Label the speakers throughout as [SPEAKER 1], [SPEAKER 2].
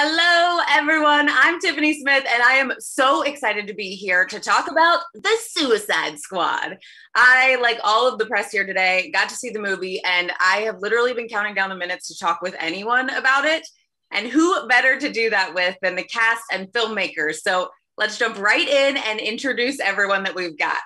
[SPEAKER 1] Hello, everyone. I'm Tiffany Smith, and I am so excited to be here to talk about The Suicide Squad. I, like all of the press here today, got to see the movie, and I have literally been counting down the minutes to talk with anyone about it. And who better to do that with than the cast and filmmakers? So let's jump right in and introduce everyone that we've got.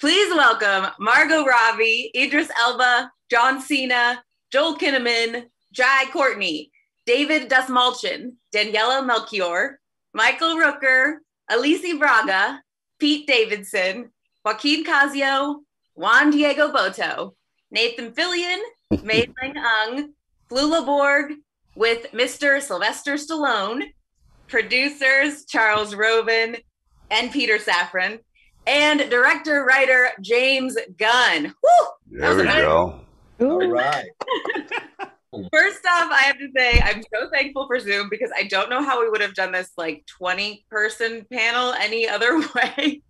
[SPEAKER 1] Please welcome Margot Robbie, Idris Elba, John Cena, Joel Kinnaman, Jai Courtney. David Dastmalchian, Daniela Melchior, Michael Rooker, Alice Braga, Pete Davidson, Joaquin Cosio, Juan Diego Botto, Nathan Fillion, Mei Lang Ung, Flula Borg, with Mr. Sylvester Stallone, producers Charles Roven and Peter Safran, and director writer James Gunn. Woo!
[SPEAKER 2] There we go.
[SPEAKER 3] All right.
[SPEAKER 1] First off, I have to say I'm so thankful for Zoom because I don't know how we would have done this like 20 person panel any other way.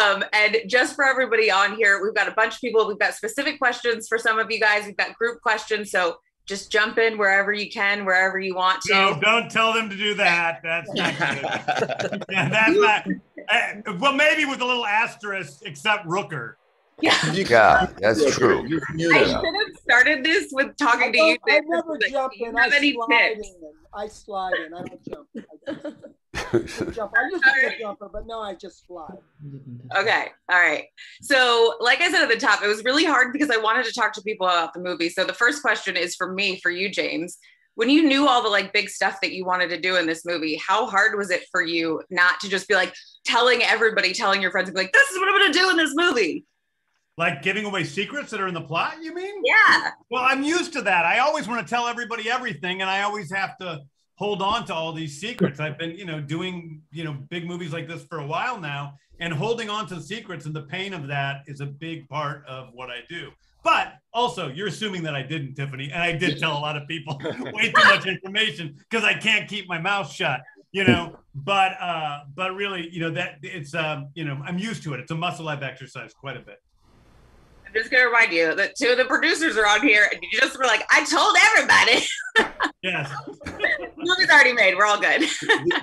[SPEAKER 1] Um, and just for everybody on here, we've got a bunch of people. We've got specific questions for some of you guys. We've got group questions. So just jump in wherever you can, wherever you want to.
[SPEAKER 4] No, don't tell them to do that. That's not good. yeah, that's not. Uh, well, maybe with a little asterisk, except Rooker.
[SPEAKER 1] Yeah,
[SPEAKER 2] Yeah, that's true.
[SPEAKER 3] You're
[SPEAKER 1] I should have started this with talking
[SPEAKER 5] I
[SPEAKER 1] to you.
[SPEAKER 5] I
[SPEAKER 1] Sid,
[SPEAKER 5] never
[SPEAKER 1] like,
[SPEAKER 5] jump in.
[SPEAKER 1] have
[SPEAKER 5] I
[SPEAKER 1] any
[SPEAKER 5] slide
[SPEAKER 1] tips?
[SPEAKER 5] in. I slide in. I don't jump. I just jump. I used to be a jumper, but now I just slide.
[SPEAKER 1] Okay. All right. So, like I said at the top, it was really hard because I wanted to talk to people about the movie. So, the first question is for me, for you, James. When you knew all the like big stuff that you wanted to do in this movie, how hard was it for you not to just be like telling everybody, telling your friends, and be like, "This is what I'm going to do in this movie"?
[SPEAKER 4] Like giving away secrets that are in the plot, you mean?
[SPEAKER 1] Yeah.
[SPEAKER 4] Well, I'm used to that. I always want to tell everybody everything, and I always have to hold on to all these secrets. I've been, you know, doing, you know, big movies like this for a while now, and holding on to secrets and the pain of that is a big part of what I do. But also, you're assuming that I didn't, Tiffany, and I did tell a lot of people way too much information because I can't keep my mouth shut. You know, but uh, but really, you know, that it's um, you know, I'm used to it. It's a muscle I've exercised quite a bit.
[SPEAKER 1] I'm just going to remind you that two of the producers are on here, and you just were like, "I told everybody."
[SPEAKER 4] Yes.
[SPEAKER 1] the movie's already made. We're all good.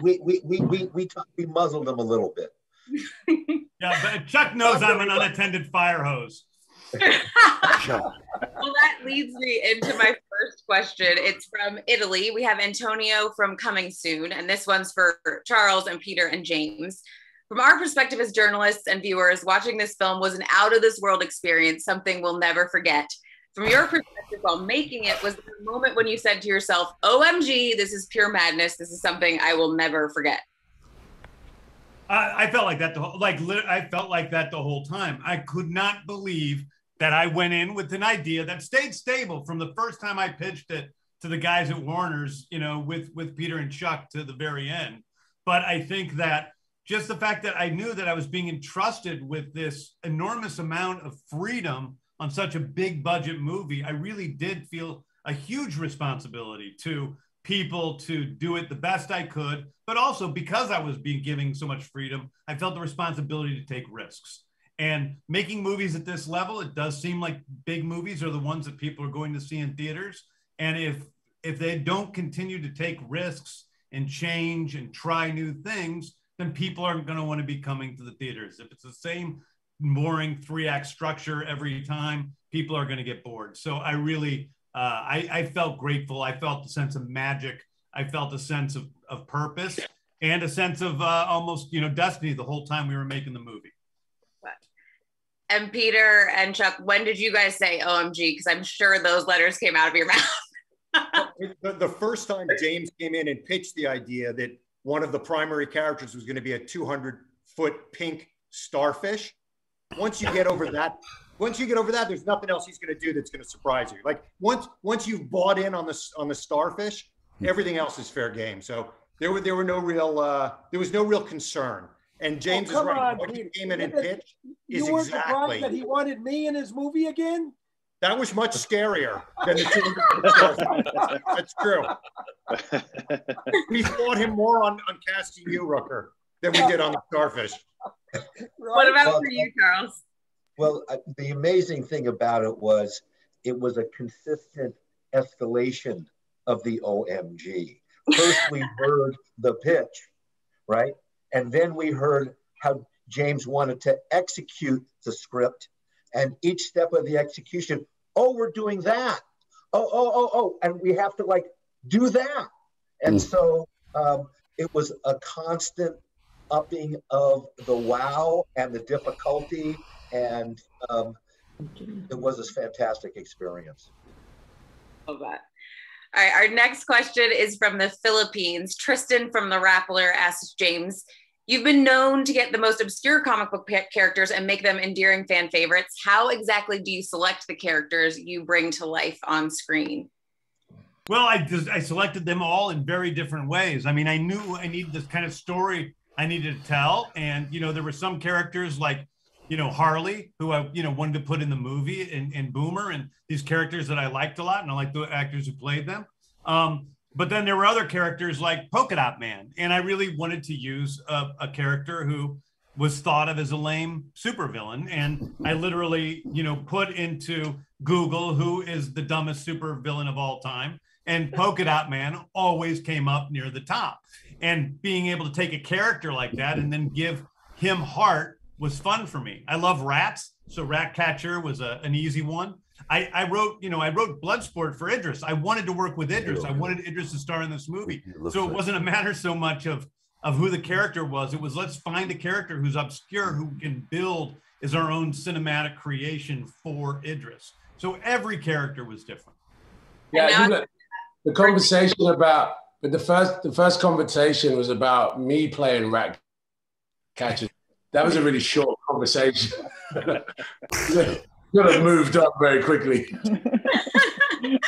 [SPEAKER 3] we, we, we, we, we, talk, we muzzled them a little bit.
[SPEAKER 4] Yeah, but Chuck knows I'm an unattended fire hose.
[SPEAKER 1] Well, that leads me into my first question. It's from Italy. We have Antonio from Coming Soon, and this one's for Charles and Peter and James. From our perspective as journalists and viewers, watching this film was an out of this world experience, something we'll never forget. From your perspective while making it, was the moment when you said to yourself, OMG, this is pure madness. This is something I will never forget?
[SPEAKER 4] I, I felt like that the whole, like I felt like that the whole time. I could not believe that I went in with an idea that stayed stable from the first time I pitched it to the guys at Warner's, you know, with with Peter and Chuck to the very end. But I think that just the fact that I knew that I was being entrusted with this enormous amount of freedom on such a big budget movie, I really did feel a huge responsibility to people to do it the best I could, but also because I was being giving so much freedom, I felt the responsibility to take risks. And making movies at this level, it does seem like big movies are the ones that people are going to see in theaters. And if if they don't continue to take risks and change and try new things, then people aren't going to want to be coming to the theaters. If it's the same boring three act structure every time, people are going to get bored. So I really, uh, I, I felt grateful. I felt a sense of magic. I felt a sense of, of purpose and a sense of uh, almost, you know, destiny the whole time we were making the movie.
[SPEAKER 1] And Peter and Chuck, when did you guys say OMG? Because I'm sure those letters came out of your mouth.
[SPEAKER 6] the, the first time James came in and pitched the idea that one of the primary characters was going to be a 200 foot pink starfish. Once you get over that, once you get over that, there's nothing else he's going to do that's going to surprise you. Like once once you've bought in on the on the starfish, everything else is fair game. So there were there were no real uh, there was no real concern. And James is
[SPEAKER 5] Oh, come
[SPEAKER 6] right.
[SPEAKER 5] on,
[SPEAKER 6] what he came in and pitched
[SPEAKER 5] You
[SPEAKER 6] is
[SPEAKER 5] weren't
[SPEAKER 6] exactly
[SPEAKER 5] surprised that he wanted me in his movie again?
[SPEAKER 6] That was much scarier than the 200 starfish. That's true. we fought him more on, on casting you, Rooker, than we did on the starfish.
[SPEAKER 1] What about
[SPEAKER 3] Well,
[SPEAKER 1] for you, Charles?
[SPEAKER 3] Well, uh, the amazing thing about it was it was a consistent escalation of the OMG. first we heard the pitch, right? And then we heard how James wanted to execute the script and each step of the execution. Oh, we're doing that. Oh, oh, oh, oh. And we have to like do that. And so um, it was a constant upping of the wow and the difficulty. And um, it was a fantastic experience.
[SPEAKER 1] Love that. All right, our next question is from the Philippines. Tristan from the Rappler asks James, You've been known to get the most obscure comic book characters and make them endearing fan favorites. How exactly do you select the characters you bring to life on screen?
[SPEAKER 4] Well, I just I selected them all in very different ways. I mean, I knew I needed this kind of story I needed to tell, and you know, there were some characters like you know Harley, who I you know wanted to put in the movie, and, and Boomer, and these characters that I liked a lot, and I liked the actors who played them. Um, but then there were other characters like Polka Dot Man, and I really wanted to use a, a character who was thought of as a lame supervillain, and I literally you know put into Google who is the dumbest supervillain of all time, and Polka Dot Man always came up near the top. And being able to take a character like that and then give him heart was fun for me. I love rats, so Ratcatcher was a, an easy one. I, I wrote, you know, I wrote Bloodsport for Idris. I wanted to work with Idris. I wanted Idris to star in this movie. So it wasn't a matter so much of of who the character was. It was let's find a character who's obscure, who can build as our own cinematic creation for Idris. So every character was different.
[SPEAKER 7] Yeah,
[SPEAKER 1] And
[SPEAKER 7] you know, the conversation about, but the first the first conversation was about me playing rat catcher. That was a really short conversation. Could have moved up very quickly.
[SPEAKER 1] I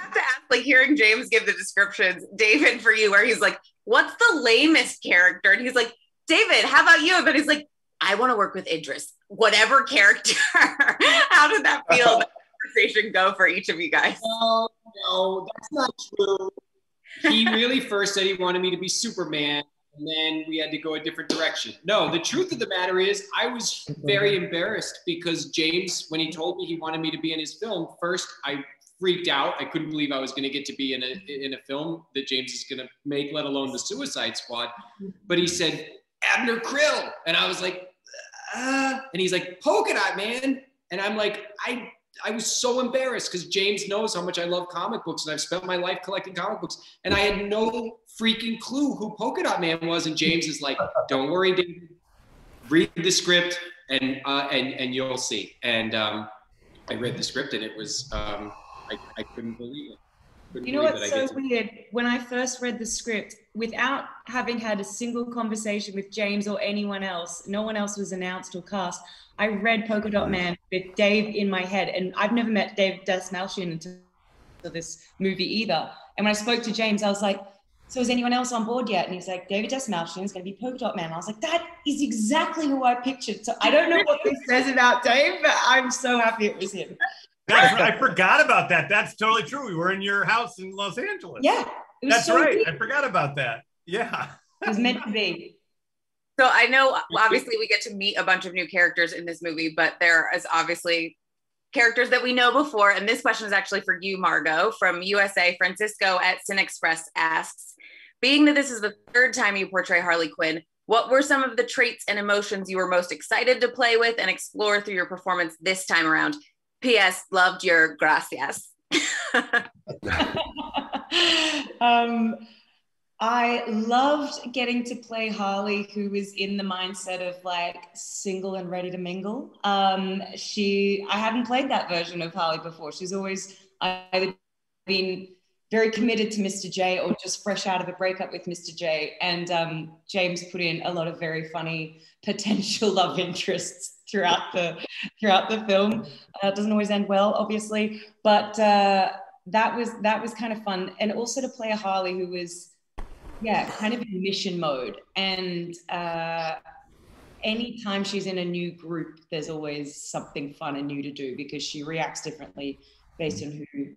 [SPEAKER 1] have to ask, like hearing James give the descriptions, David, for you, where he's like, "What's the lamest character?" And he's like, "David, how about you?" But he's like, "I want to work with Idris, whatever character." how did that feel? that conversation go for each of you guys?
[SPEAKER 8] No, no, that's not true. He really first said he wanted me to be Superman, and then we had to go a different direction. No, the truth of the matter is, I was very embarrassed because James, when he told me he wanted me to be in his film, first I freaked out. I couldn't believe I was going to get to be in a in a film that James is going to make, let alone the Suicide Squad. But he said Abner Krill, and I was like, uh, and he's like Polka Dot Man, and I'm like, I I was so embarrassed because James knows how much I love comic books and I've spent my life collecting comic books. And I had no freaking clue who Polka Dot Man was. And James is like, don't worry, David, read the script and, uh, and, and you'll see. And um, I read the script and it was, um, I, I couldn't believe it. Couldn't
[SPEAKER 9] You know what's so weird? When I first read the script, without having had a single conversation with James or anyone else, no one else was announced or cast. I read Polka Dot Man with Dave in my head, and I've never met Dave Dastmalchian until this movie either. And when I spoke to James, I was like, "So is anyone else on board yet?" And he's like, "David Dastmalchian is going to be Polka Dot Man." And I was like, "That is exactly who I pictured." So I don't know what this says about Dave, but I'm so happy it was him.
[SPEAKER 4] That's, I forgot about that. That's totally true. We were in your house in Los Angeles.
[SPEAKER 9] Yeah, it was
[SPEAKER 4] That's
[SPEAKER 9] so
[SPEAKER 4] right.
[SPEAKER 9] weird.
[SPEAKER 4] I forgot about that. Yeah.
[SPEAKER 9] It was meant to be.
[SPEAKER 1] So I know obviously we get to meet a bunch of new characters in this movie, but there is obviously characters that we know before. And this question is actually for you, Margot, from USA. Francisco at Sin Express asks, being that this is the third time you portray Harley Quinn, what were some of the traits and emotions you were most excited to play with and explore through your performance this time around? P.S. Loved your gracias.
[SPEAKER 9] um, I loved getting to play Harley, who was in the mindset of like single and ready to mingle. Um, she, I hadn't played that version of Harley before. She's always either been very committed to Mr. J or just fresh out of a breakup with Mr. J. And um, James put in a lot of very funny potential love interests throughout the throughout the film. Uh, it doesn't always end well, obviously, but uh, that was that was kind of fun. And also to play a Harley who was, yeah, kind of in mission mode. And uh, anytime she's in a new group, there's always something fun and new to do because she reacts differently based on who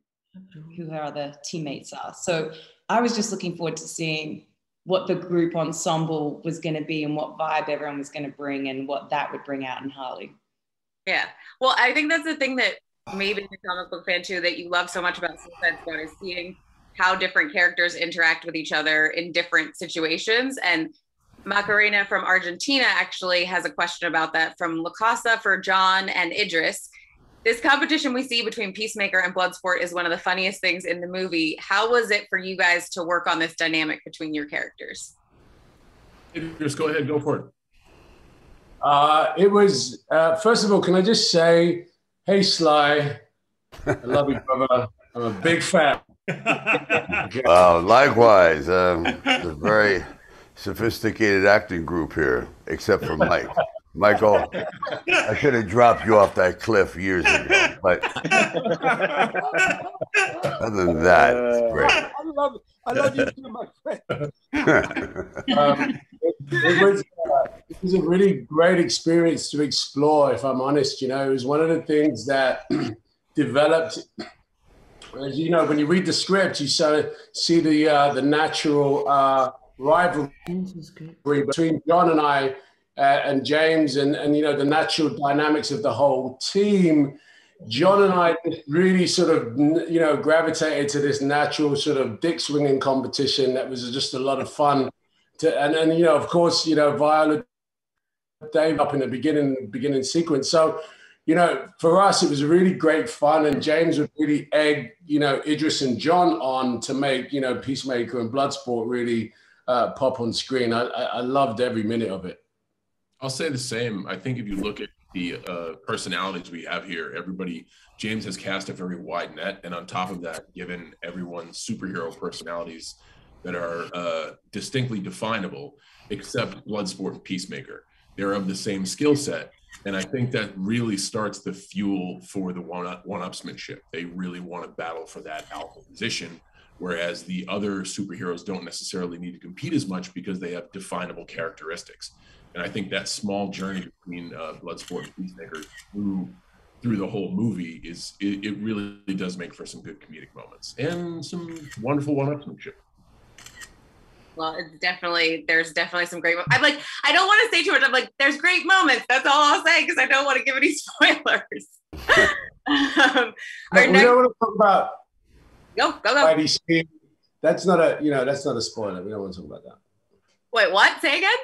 [SPEAKER 9] who her other teammates are. So I was just looking forward to seeing what the group ensemble was going to be and what vibe everyone was going to bring and what that would bring out in Harley.
[SPEAKER 1] Yeah. Well, I think that's the thing that maybe the comic book fan too that you love so much about Suicide Squad is seeing how different characters interact with each other in different situations. And Macarena from Argentina actually has a question about that from La Casa for John and Idris. This competition we see between Peacemaker and Bloodsport is one of the funniest things in the movie. How was it for you guys to work on this dynamic between your characters?
[SPEAKER 10] Just go ahead, go for it.
[SPEAKER 7] Uh, it was, uh, first of all, can I just say, hey, Sly, I love you, brother. I'm a big fan.
[SPEAKER 2] Wow, likewise. Um, a very sophisticated acting group here, except for Mike. Michael, I should have dropped you off that cliff years ago. But other than that, it's great.
[SPEAKER 5] I love, I love you too, my friend.
[SPEAKER 7] um, it, it was, uh, it was a really great experience to explore, if I'm honest. You know, it was one of the things that developed. As you know, when you read the script, you sort of see the uh, the natural uh, rivalry between John and I uh, and James, and and you know the natural dynamics of the whole team. John and I really sort of, you know, gravitated to this natural sort of dick swinging competition that was just a lot of fun. To, and then, you know, of course, you know, Viola Dave up in the beginning beginning sequence. So, you know, for us, it was really great fun. And James would really egg, you know, Idris and John on to make, you know, Peacemaker and Bloodsport really uh, pop on screen. I, I, loved every minute of it.
[SPEAKER 10] I'll say the same. I think if you look at the uh, personalities we have here, everybody, James has cast a very wide net. And on top of that, given everyone's superhero personalities that are uh, distinctly definable, except Bloodsport and Peacemaker. They're of the same skill set. And I think that really starts the fuel for the one one-upsmanship. They really want to battle for that alpha position, whereas the other superheroes don't necessarily need to compete as much because they have definable characteristics. And I think that small journey between uh, Bloodsport and Peacemaker through through the whole movie is it, it really does make for some good comedic moments and some wonderful one-upsmanship.
[SPEAKER 1] Well, it's definitely there's definitely some great. I'm like I don't want to say too much. I'm like there's great moments. That's all I'll say because I don't want to give any spoilers. um,
[SPEAKER 7] But we don't want to talk about
[SPEAKER 1] go go go.
[SPEAKER 7] Whitey Steve. That's not a, you know, that's not a spoiler. We don't want to talk about that.
[SPEAKER 1] Wait, what? Say again.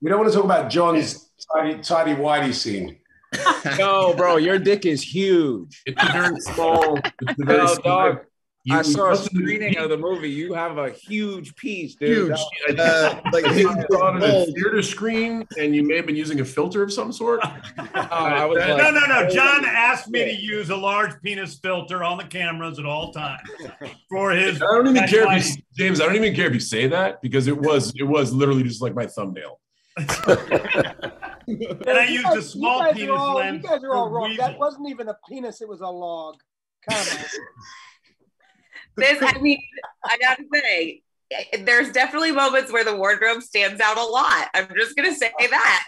[SPEAKER 7] We don't want to talk about John's tidy, tidy whitey scene.
[SPEAKER 11] no, bro, your dick is huge.
[SPEAKER 10] It's a very small. It's a very
[SPEAKER 11] No,
[SPEAKER 10] small-
[SPEAKER 11] dog.
[SPEAKER 10] You-
[SPEAKER 11] I saw a
[SPEAKER 10] listen to me.
[SPEAKER 11] screening of the movie. You have a huge piece, dude.
[SPEAKER 10] Huge.
[SPEAKER 11] That-
[SPEAKER 10] Uh, like you saw it on a theater screen, and you may have been using a filter of some sort.
[SPEAKER 11] I was
[SPEAKER 4] no, no, no. John asked me to use a large penis filter on the cameras at all times for his.
[SPEAKER 10] I don't even care if you, James. I don't even care if you say that because it was it was literally just like my thumbnail.
[SPEAKER 4] And I used a small penis
[SPEAKER 5] all,
[SPEAKER 4] lens
[SPEAKER 5] You guys are all wrong.
[SPEAKER 4] Weasel.
[SPEAKER 5] That wasn't even a penis; it was a log. Come on.
[SPEAKER 1] This, I mean, I gotta say, there's definitely moments where the wardrobe stands out a lot. I'm just gonna say that.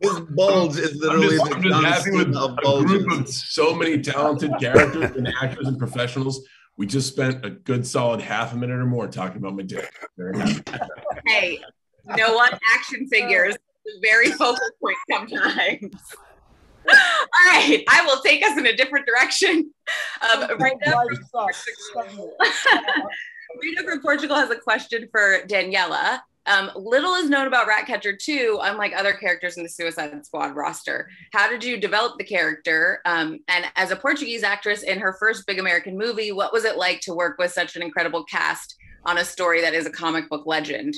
[SPEAKER 12] His bulge is
[SPEAKER 10] I'm
[SPEAKER 12] literally
[SPEAKER 10] just,
[SPEAKER 12] the
[SPEAKER 10] I'm just happy with
[SPEAKER 12] Cena of
[SPEAKER 10] a group of so many talented characters and actors and professionals. We just spent a good solid half a minute or more talking about my dick. Very happy.
[SPEAKER 1] Hey, you know what? Action figures, very focal point sometimes. All right, I will take us in a different direction. Um, Rita, from Portugal. Rita from Portugal has a question for Daniela. Um, little is known about Ratcatcher 2, unlike other characters in the Suicide Squad roster. How did you develop the character? Um, and as a Portuguese actress in her first big American movie, what was it like to work with such an incredible cast on a story that is a comic book legend?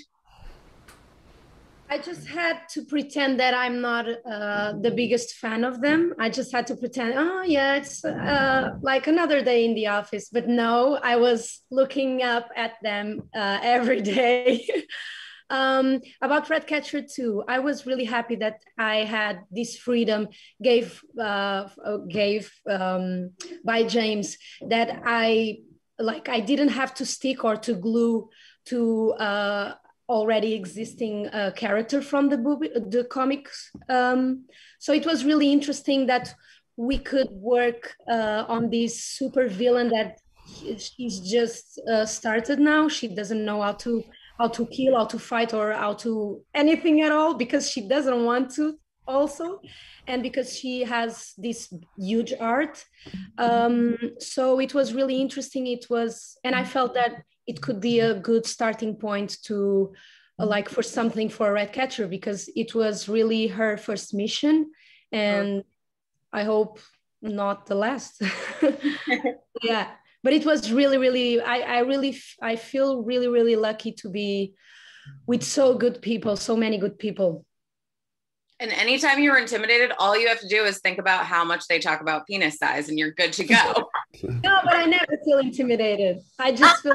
[SPEAKER 13] I just had to pretend that I'm not uh, the biggest fan of them. I just had to pretend, oh, yeah, it's uh, like another day in the office. But no, I was looking up at them uh, every day. um, about Ratcatcher 2, I was really happy that I had this freedom gave, uh, gave um, by James that I like I didn't have to stick or to glue to uh, already existing uh, character from the movie, the comics. Um, so it was really interesting that we could work uh, on this super villain that she's just uh, started now. She doesn't know how to how to kill, how to fight, or how to anything at all because she doesn't want to also, and because she has this huge art. Um, so it was really interesting. It was, and I felt that it could be a good starting point to uh, like for something for a Ratcatcher because it was really her first mission, and I hope not the last. yeah, but it was really, really. I, I really, I feel really, really lucky to be with so good people, so many good people.
[SPEAKER 1] And anytime you're intimidated, all you have to do is think about how much they talk about penis size and you're good to go.
[SPEAKER 13] no, but I never feel intimidated. I just feel,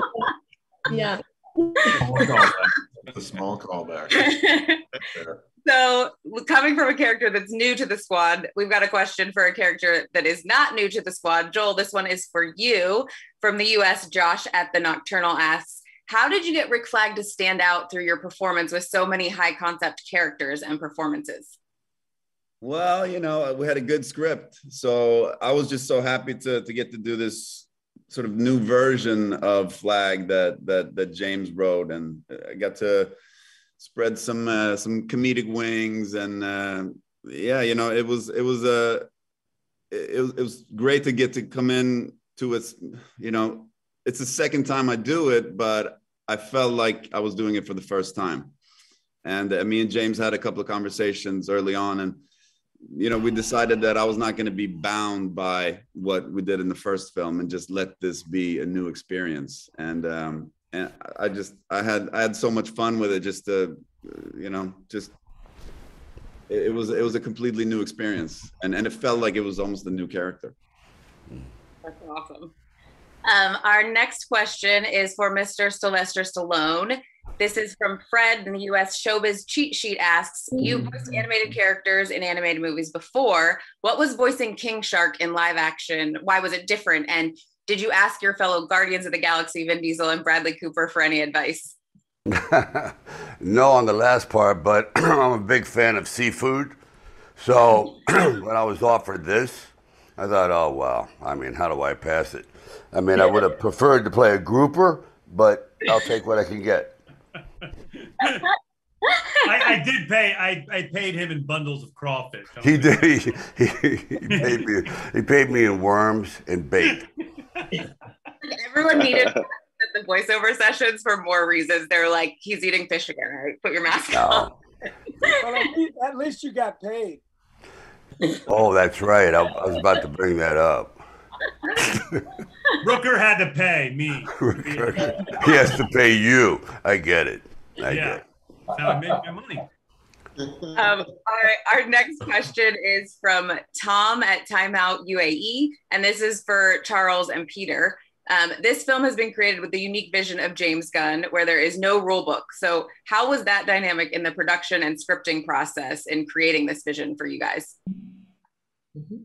[SPEAKER 13] yeah.
[SPEAKER 10] the small callback.
[SPEAKER 1] so, coming from a character that's new to the squad, we've got a question for a character that is not new to the squad. Joel, this one is for you from the US. Josh at the Nocturnal asks, how did you get Rick Flag to stand out through your performance with so many high concept characters and performances?
[SPEAKER 12] Well, you know, we had a good script. So I was just so happy to, to get to do this sort of new version of Flag that that that James wrote, and I got to spread some uh, some comedic wings, and uh, yeah, you know, it was it was a uh, it, it was great to get to come in to its you know it's the second time I do it, but I felt like I was doing it for the first time. And uh, me and James had a couple of conversations early on, and you know, we decided that I was not going to be bound by what we did in the first film, and just let this be a new experience. And um, and I just I had I had so much fun with it, just to, you know, just it, it was it was a completely new experience, and and it felt like it was almost a new character.
[SPEAKER 1] That's awesome. Um, our next question is for Mr. Sylvester Stallone. This is from Fred in the US Showbiz Cheat Sheet asks, you mm-hmm. voiced animated characters in animated movies before. What was voicing King Shark in live action? Why was it different? And did you ask your fellow Guardians of the Galaxy, Vin Diesel and Bradley Cooper, for any advice?
[SPEAKER 2] no, on the last part, but I'm a big fan of seafood. So when I was offered this, I thought, oh, well, I mean, how do I pass it? I mean, I would have preferred to play a grouper, but I'll take what I can get.
[SPEAKER 4] I, I, did pay. I, I paid him in bundles of crawfish.
[SPEAKER 2] He did. He, he, he, paid me. He paid me in worms and bait.
[SPEAKER 1] Everyone needed the voiceover sessions for more reasons. They're like, he's eating fish again. Right? Put your mask no. on.
[SPEAKER 5] well, at, least, at least you got paid.
[SPEAKER 2] Oh, that's right. I, I was about to bring that up.
[SPEAKER 4] Rooker had to pay me.
[SPEAKER 2] he has to pay you. I get it. I
[SPEAKER 4] yeah. Get it. That's how I make my money.
[SPEAKER 1] Um, our, our next question is from Tom at Timeout UAE, and this is for Charles and Peter. Um, this film has been created with the unique vision of James Gunn, where there is no rule book. So, how was that dynamic in the production and scripting process in creating this vision for you guys?
[SPEAKER 6] Mm-hmm.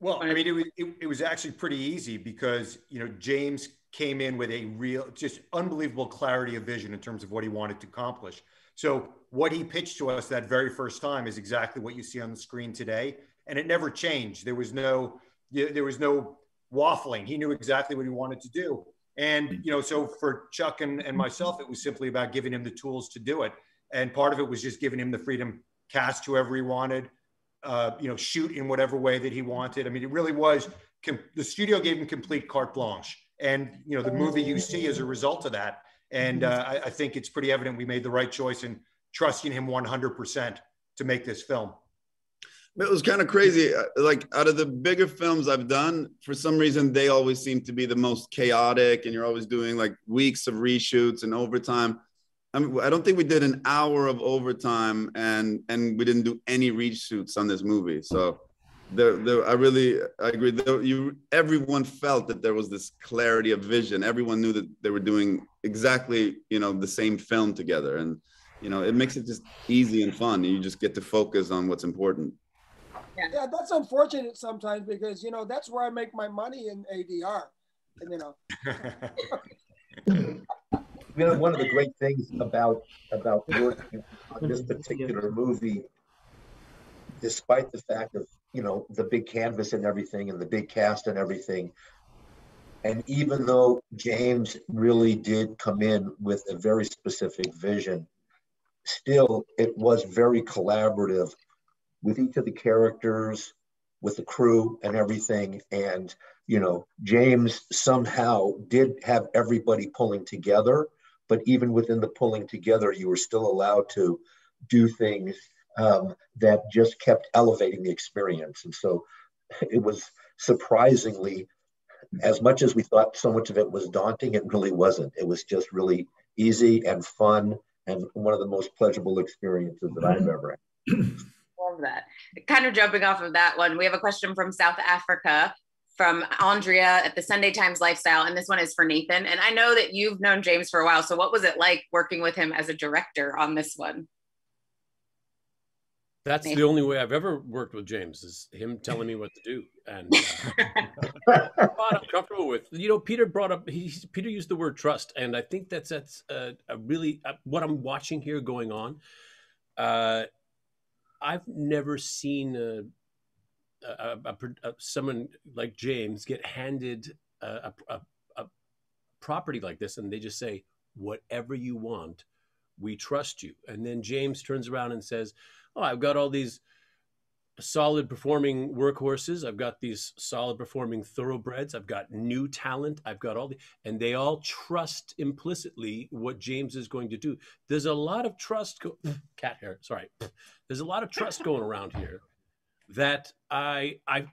[SPEAKER 6] Well, I mean, it was it, it, was actually pretty easy because you know James came in with a real, just unbelievable clarity of vision in terms of what he wanted to accomplish. So what he pitched to us that very first time is exactly what you see on the screen today, and it never changed. There was no there was no waffling. He knew exactly what he wanted to do, and you know, so for Chuck and, and myself, it was simply about giving him the tools to do it. And part of it was just giving him the freedom cast whoever he wanted uh, you know, shoot in whatever way that he wanted. I mean, it really was com- the studio gave him complete carte blanche, and you know, the movie you see is a result of that. And uh, I, I think it's pretty evident we made the right choice in trusting him 100% to make this film.
[SPEAKER 12] It was kind of crazy. Uh, like out of the bigger films I've done, for some reason they always seem to be the most chaotic, and you're always doing like weeks of reshoots and overtime. I, mean, I don't think we did an hour of overtime and and we didn't do any reshoots on this movie. So there, there I really I agree. There, you everyone felt that there was this clarity of vision. Everyone knew that they were doing exactly you know the same film together, and you know it makes it just easy and fun. You just get to focus on what's important.
[SPEAKER 5] Yeah, yeah that's unfortunate sometimes because you know that's where I make my money in ADR, and you
[SPEAKER 3] know. you know, one of the great things about about working on this particular movie, despite the fact of you know the big canvas and everything, and the big cast and everything, and even though James really did come in with a very specific vision, still it was very collaborative with each of the characters, with the crew and everything. And, you know, James somehow did have everybody pulling together, but even within the pulling together, you were still allowed to do things um, that just kept elevating the experience. And so it was surprisingly, as much as we thought so much of it was daunting, it really wasn't. It was just really easy and fun and one of the most pleasurable experiences that I've ever had.
[SPEAKER 1] Love that. Kind of jumping off of that one, we have a question from South Africa from Andrea at the Sunday Times Lifestyle. And this one is for Nathan. And I know that you've known James for a while. So, what was it like working with him as a director on this one?
[SPEAKER 14] That's the only way I've ever worked with James is him telling me what to do, and uh, I'm comfortable with. You know, Peter brought up he Peter used the word trust, and I think that's that's a, a really uh, what I'm watching here going on. Uh, I've never seen a, a, a, someone like James get handed a, property like this, and they just say, "Whatever you want, we trust you." And then James turns around and says oh, I've got all these solid performing workhorses. I've got these solid performing thoroughbreds. I've got new talent. I've got all the, and they all trust implicitly what James is going to do. There's a lot of trust. Go, cat hair. Sorry. There's a lot of trust going around here that I, I,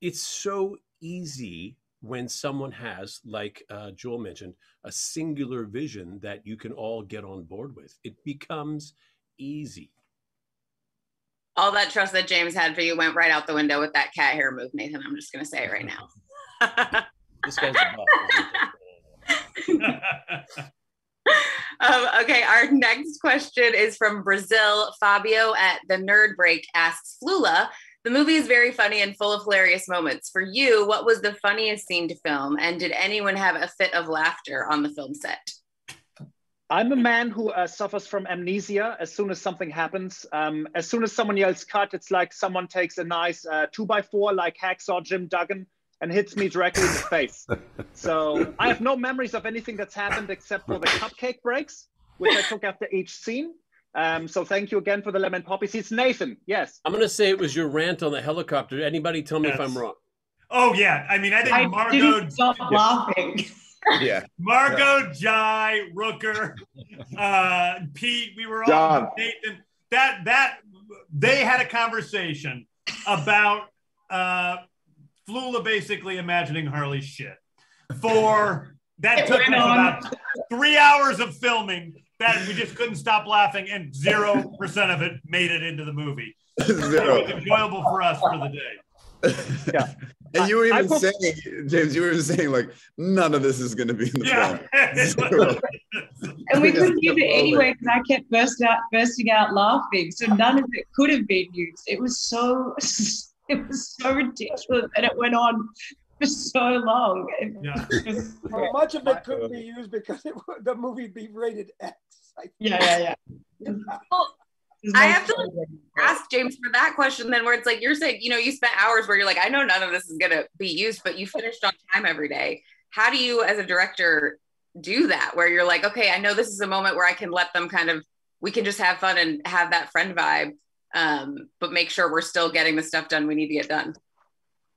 [SPEAKER 14] it's so easy when someone has, like uh, Joel mentioned, a singular vision that you can all get on board with. It becomes easy
[SPEAKER 1] all that trust that James had for you went right out the window with that cat hair move, Nathan. I'm just gonna say it right now. this guy's um, okay, our next question is from Brazil. Fabio at the Nerd Break asks Flula, the movie is very funny and full of hilarious moments. For you, what was the funniest scene to film? And did anyone have a fit of laughter on the film set?
[SPEAKER 15] I'm a man who uh, suffers from amnesia as soon as something happens. Um, as soon as someone yells cut, it's like someone takes a nice uh, two by four, like hacksaw Jim Duggan, and hits me directly in the face. So I have no memories of anything that's happened except for the cupcake breaks, which I took after each scene. Um, so thank you again for the lemon poppy seeds. Nathan, yes.
[SPEAKER 14] I'm going to say it was your rant on the helicopter. Anybody tell me yes. if I'm wrong?
[SPEAKER 4] Oh, yeah. I mean, I think I Margot. Didn't
[SPEAKER 9] stop laughing
[SPEAKER 12] yeah.
[SPEAKER 4] Margot, Jai, Rooker, uh, Pete, we were all John. Nathan. That that they had a conversation about uh Flula basically imagining Harley's shit. For that it took about three hours of filming that we just couldn't stop laughing, and zero percent of it made it into the movie. Zero. It was enjoyable for us for the day.
[SPEAKER 12] Yeah. And you were even I, saying, James, you were even saying like none of this is going to be in the yeah.
[SPEAKER 9] film. and we couldn't use it anyway because I kept burst out, bursting out laughing. So none of it could have been used. It was so, it was so ridiculous, and it went on for so long.
[SPEAKER 5] Yeah. well, much of it couldn't be used because it, the movie would be rated X.
[SPEAKER 9] Yeah, yeah, yeah.
[SPEAKER 1] I have to ask James for that question then, where it's like you're saying, you know, you spent hours where you're like, I know none of this is gonna be used, but you finished on time every day. How do you, as a director, do that? Where you're like, okay, I know this is a moment where I can let them kind of, we can just have fun and have that friend vibe, um, but make sure we're still getting the stuff done we need to get done.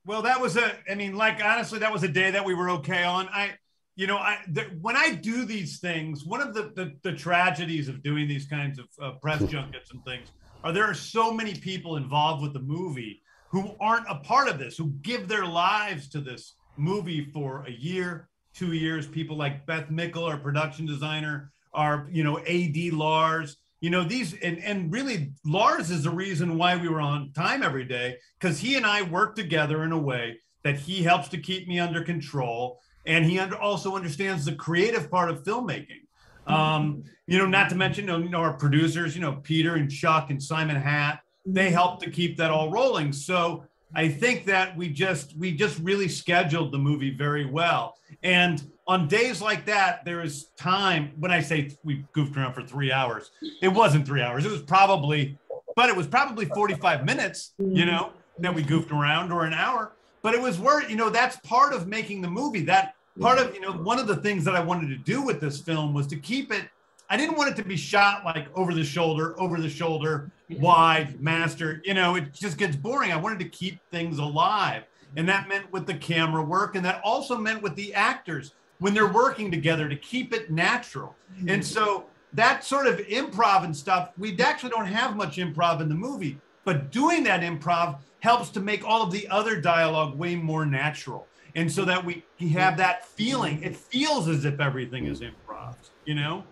[SPEAKER 4] Well, that was a, I mean, like honestly, that was a day that we were okay on. I you know, I the, when I do these things, one of the, the, the tragedies of doing these kinds of uh, press junkets and things are there are so many people involved with the movie who aren't a part of this, who give their lives to this movie for a year, two years. People like Beth Mickle, our production designer, our you know AD Lars. You know these, and and really Lars is the reason why we were on time every day because he and I work together in a way that he helps to keep me under control and he under, also understands the creative part of filmmaking. Um, you know, not to mention you know, our producers, you know, Peter and Chuck and Simon Hat, they helped to keep that all rolling. So I think that we just we just really scheduled the movie very well. And on days like that, there is time. When I say we goofed around for three hours, it wasn't three hours. It was probably, but it was probably 45 minutes, you know, that we goofed around or an hour. But it was worth, you know, that's part of making the movie. That part of you know one of the things that i wanted to do with this film was to keep it I didn't want it to be shot like over the shoulder, over the shoulder, wide, master. You know, it just gets boring. I wanted to keep things alive. And that meant with the camera work, and that also meant with the actors when they're working together to keep it natural. Mm-hmm. And so that sort of improv and stuff, we actually don't have much improv in the movie, but doing that improv helps to make all of the other dialogue way more natural. And so that we have that feeling, it feels as if everything is improv, you know?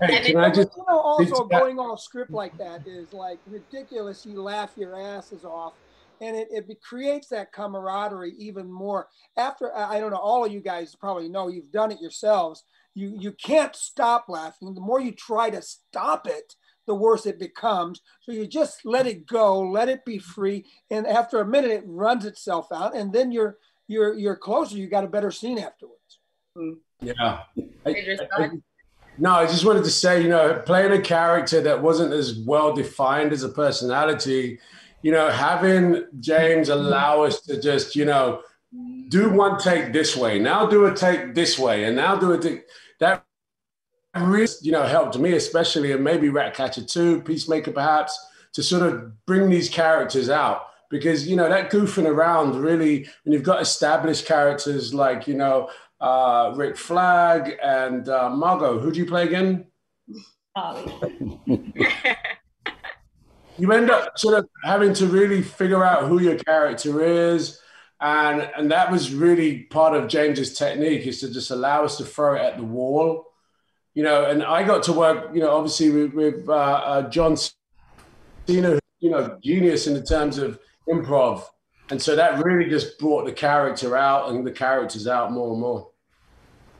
[SPEAKER 7] Hey, can I just
[SPEAKER 5] you know, also going off script like that is like ridiculous. You laugh your asses off, and it, it creates that camaraderie even more. After I don't know, all of you guys probably know you've done it yourselves. You you can't stop laughing. The more you try to stop it, the worse it becomes. So you just let it go, let it be free, and after a minute, it runs itself out, and then you're you're you're closer. You got a better scene afterwards. Hmm.
[SPEAKER 7] Yeah. I- I- no, I just wanted to say, you know, playing a character that wasn't as well defined as a personality, you know, having James allow us to just, you know, do one take this way, now do a take this way, and now do a take that really, you know, helped me, especially, and maybe Ratcatcher 2, Peacemaker perhaps, to sort of bring these characters out. Because, you know, that goofing around really, when you've got established characters like, you know, uh, Rick Flag and uh, Margot, who do you play again? you end up sort of having to really figure out who your character is. And, and that was really part of James's technique is to just allow us to throw it at the wall you know, and I got to work, you know, obviously with, with uh, uh, John Cena, you know, genius in the terms of improv. And so that really just brought the character out and the characters out more and more.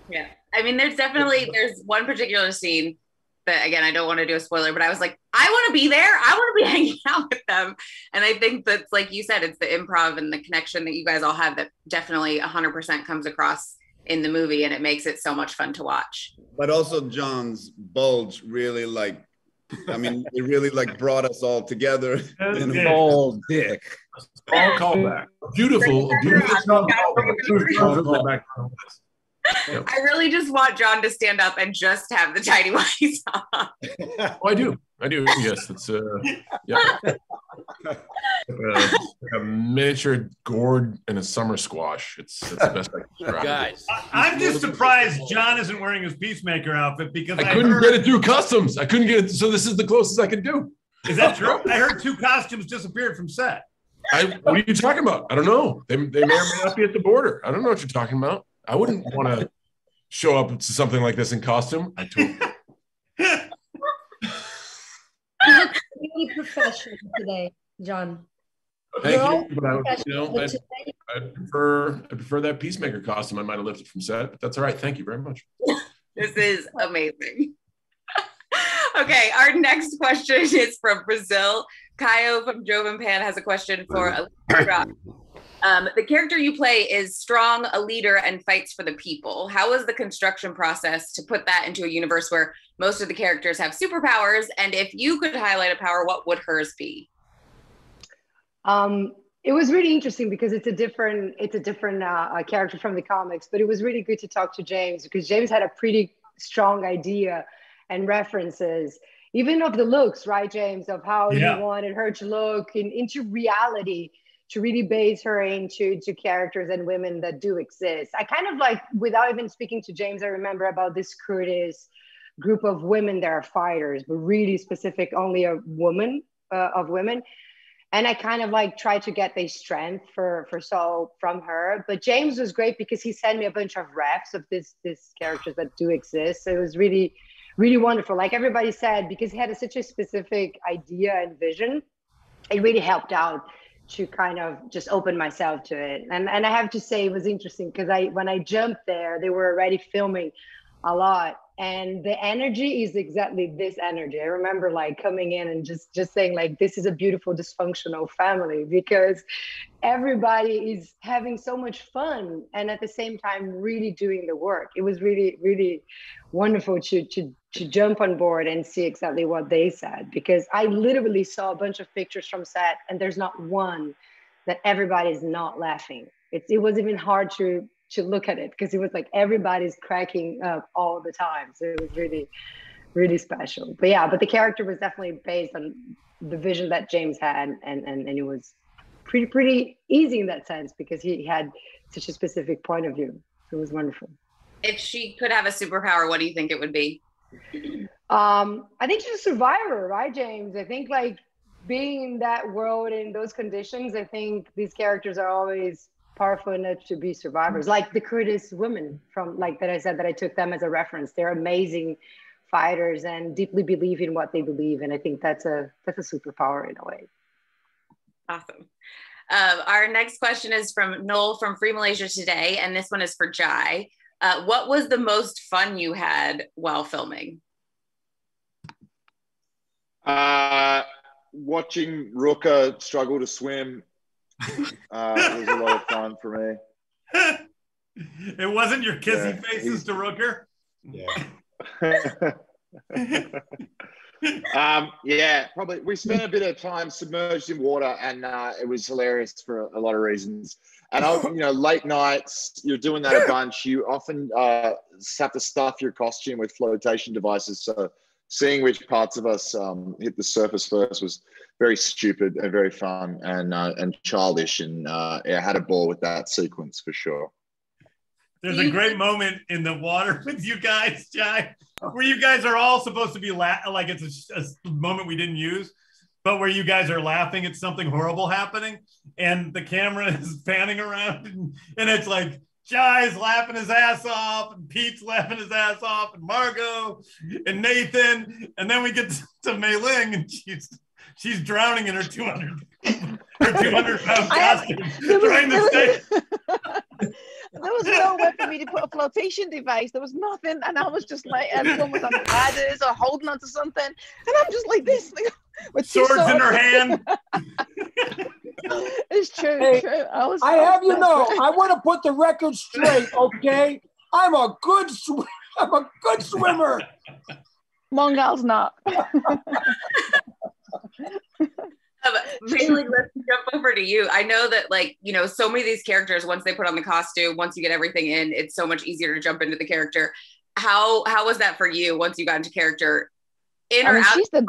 [SPEAKER 1] Yeah. I mean, there's definitely there's one particular scene that again I don't want to do a spoiler, but I was like, I want to be there. I want to be hanging out with them. And I think that's like you said, it's the improv and the connection that you guys all have that definitely 100% comes across in the movie, and it makes it so much fun to watch.
[SPEAKER 12] But also John's bulge really like, I mean, it really like brought us all together. in a-
[SPEAKER 11] Old dick.
[SPEAKER 10] All callback. Beautiful, a beautiful callback.
[SPEAKER 1] I really just want John to stand up and just have the tidy whities on.
[SPEAKER 10] Oh, I do. I do. Yes, it's uh, yeah. Uh, a miniature gourd and a summer squash. It's, it's the best I can describe.
[SPEAKER 14] Guys,
[SPEAKER 4] I'm just surprised John isn't wearing his peacemaker outfit because
[SPEAKER 10] I
[SPEAKER 4] I,
[SPEAKER 10] couldn't
[SPEAKER 4] heard,
[SPEAKER 10] get it through customs. I couldn't get it, so this is the closest I could do.
[SPEAKER 4] Is that true? I heard two costumes disappeared from set.
[SPEAKER 10] I, what are you talking about? I don't know. They, they may or may not be at the border. I don't know what you're talking about. I wouldn't want to show up to something like this in costume. I told
[SPEAKER 16] You look really professional today, John.
[SPEAKER 10] Thank
[SPEAKER 16] You're all
[SPEAKER 10] you. But I, you know, I, I prefer I prefer that peacemaker costume. I might have lifted from set, but that's all right. Thank you very much.
[SPEAKER 1] This is amazing. okay, our next question is from Brazil. Kaio from Jovem Pan has a question for Alicia. Um, the character you play is strong, a leader, and fights for the people. How was the construction process to put that into a universe where most of the characters have superpowers? And if you could highlight a power, what would hers be?
[SPEAKER 16] Um, it was really interesting because it's a different it's a different uh, character from the comics, but it was really good to talk to James because James had a pretty strong idea and references, even of the looks, right, James, of how
[SPEAKER 17] Yeah.
[SPEAKER 16] he wanted her to look in, into reality to really base her into to characters and women that do exist. I kind of like, without even speaking to James, I remember about this Kurdish group of women that are fighters, but really specific, only a woman uh, of women and I kind of like tried to get the strength for for Sol from her. But James was great because he sent me a bunch of refs of this this characters that do exist. So it was really really wonderful. Like everybody said, because he had a, such a specific idea and vision, it really helped out to kind of just open myself to it. And and I have to say it was interesting because I when I jumped there, they were already filming a lot and the energy is exactly this energy. I remember like coming in and just just saying like this is a beautiful dysfunctional family because everybody is having so much fun and at the same time really doing the work. It was really really wonderful to to to jump on board and see exactly what they said because i literally saw a bunch of pictures from set and there's not one that everybody's not laughing. It, it was even hard to to look at it because it was like everybody's cracking up all the time so it was really really special. But yeah, but the character was definitely based on the vision that James had, and and, and it was pretty pretty easy in that sense because he had such a specific point of view. So it was wonderful.
[SPEAKER 1] If she could have a superpower, what do you think it would be?
[SPEAKER 16] Um, I think she's a survivor, right, James? I think like being in that world in those conditions, I think these characters are always powerful enough to be survivors. Like the Kurdish women from like that I said that I took them as a reference. They're amazing fighters and deeply believe in what they believe. And I think that's a that's a superpower in a way.
[SPEAKER 1] Awesome. Uh, our next question is from Noel from Free Malaysia Today, and this one is for Jai. Uh, what was the most fun you had while filming?
[SPEAKER 18] Uh, watching Rooker struggle to swim uh, was a lot of fun for me.
[SPEAKER 4] It wasn't your kissy
[SPEAKER 18] Yeah,
[SPEAKER 4] faces to Rooker.
[SPEAKER 18] um, yeah, probably. We spent a bit of time submerged in water, and uh, it was hilarious for a lot of reasons. And I, you know, late nights, you're doing that a bunch. You often uh, have to stuff your costume with flotation devices. So, seeing which parts of us um, hit the surface first was very stupid and very fun and uh, and childish. And uh, yeah, I had a ball with that sequence for sure.
[SPEAKER 4] There's a great moment in the water with you guys, Jai, where you guys are all supposed to be la- like it's a, a moment we didn't use, but where you guys are laughing at something horrible happening, and the camera is panning around, and, and it's like Jai's laughing his ass off, and Pete's laughing his ass off, and Margot and Nathan, and then we get to, Mayling, and she's she's drowning in her 200 her 200 pound costume trying to stay.
[SPEAKER 19] There was nowhere for me to put a flotation device. There was nothing, and I was just like, everyone was on ladders or holding onto something, and I'm just like this, like, with two
[SPEAKER 4] Swords in her hand.
[SPEAKER 19] it's true,
[SPEAKER 5] Hey,
[SPEAKER 19] true. I was.
[SPEAKER 5] I have you
[SPEAKER 19] was-
[SPEAKER 5] know, I want to put the record straight, okay? I'm a good sw- I'm a good swimmer.
[SPEAKER 19] Mongal's not.
[SPEAKER 1] Um, Bailey, let's jump over to you. I know that, like, you know, so many of these characters, once they put on the costume, once you get everything in, it's so much easier to jump into the character. How how was that for you once you got into character? In
[SPEAKER 19] I
[SPEAKER 1] or
[SPEAKER 19] mean,
[SPEAKER 1] out?
[SPEAKER 19] she's the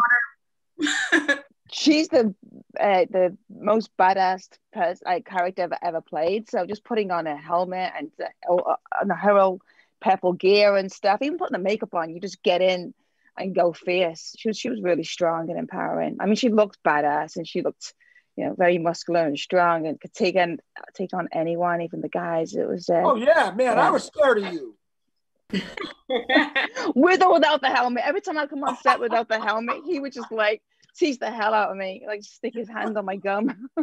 [SPEAKER 19] she's the uh, the most badass person like character I've ever played. So just putting on a helmet and uh, uh, and her whole purple gear and stuff, even putting the makeup on, you just get in and go fierce. She was she was really strong and empowering. I mean, she looked badass and she looked you know very muscular and strong and could take on take on anyone, even the guys. It was uh,
[SPEAKER 5] Oh yeah, man, I was scared of you.
[SPEAKER 19] With or without the helmet. Every time I come on set without the helmet, he would just like tease the hell out of me, like stick his hand on my gum.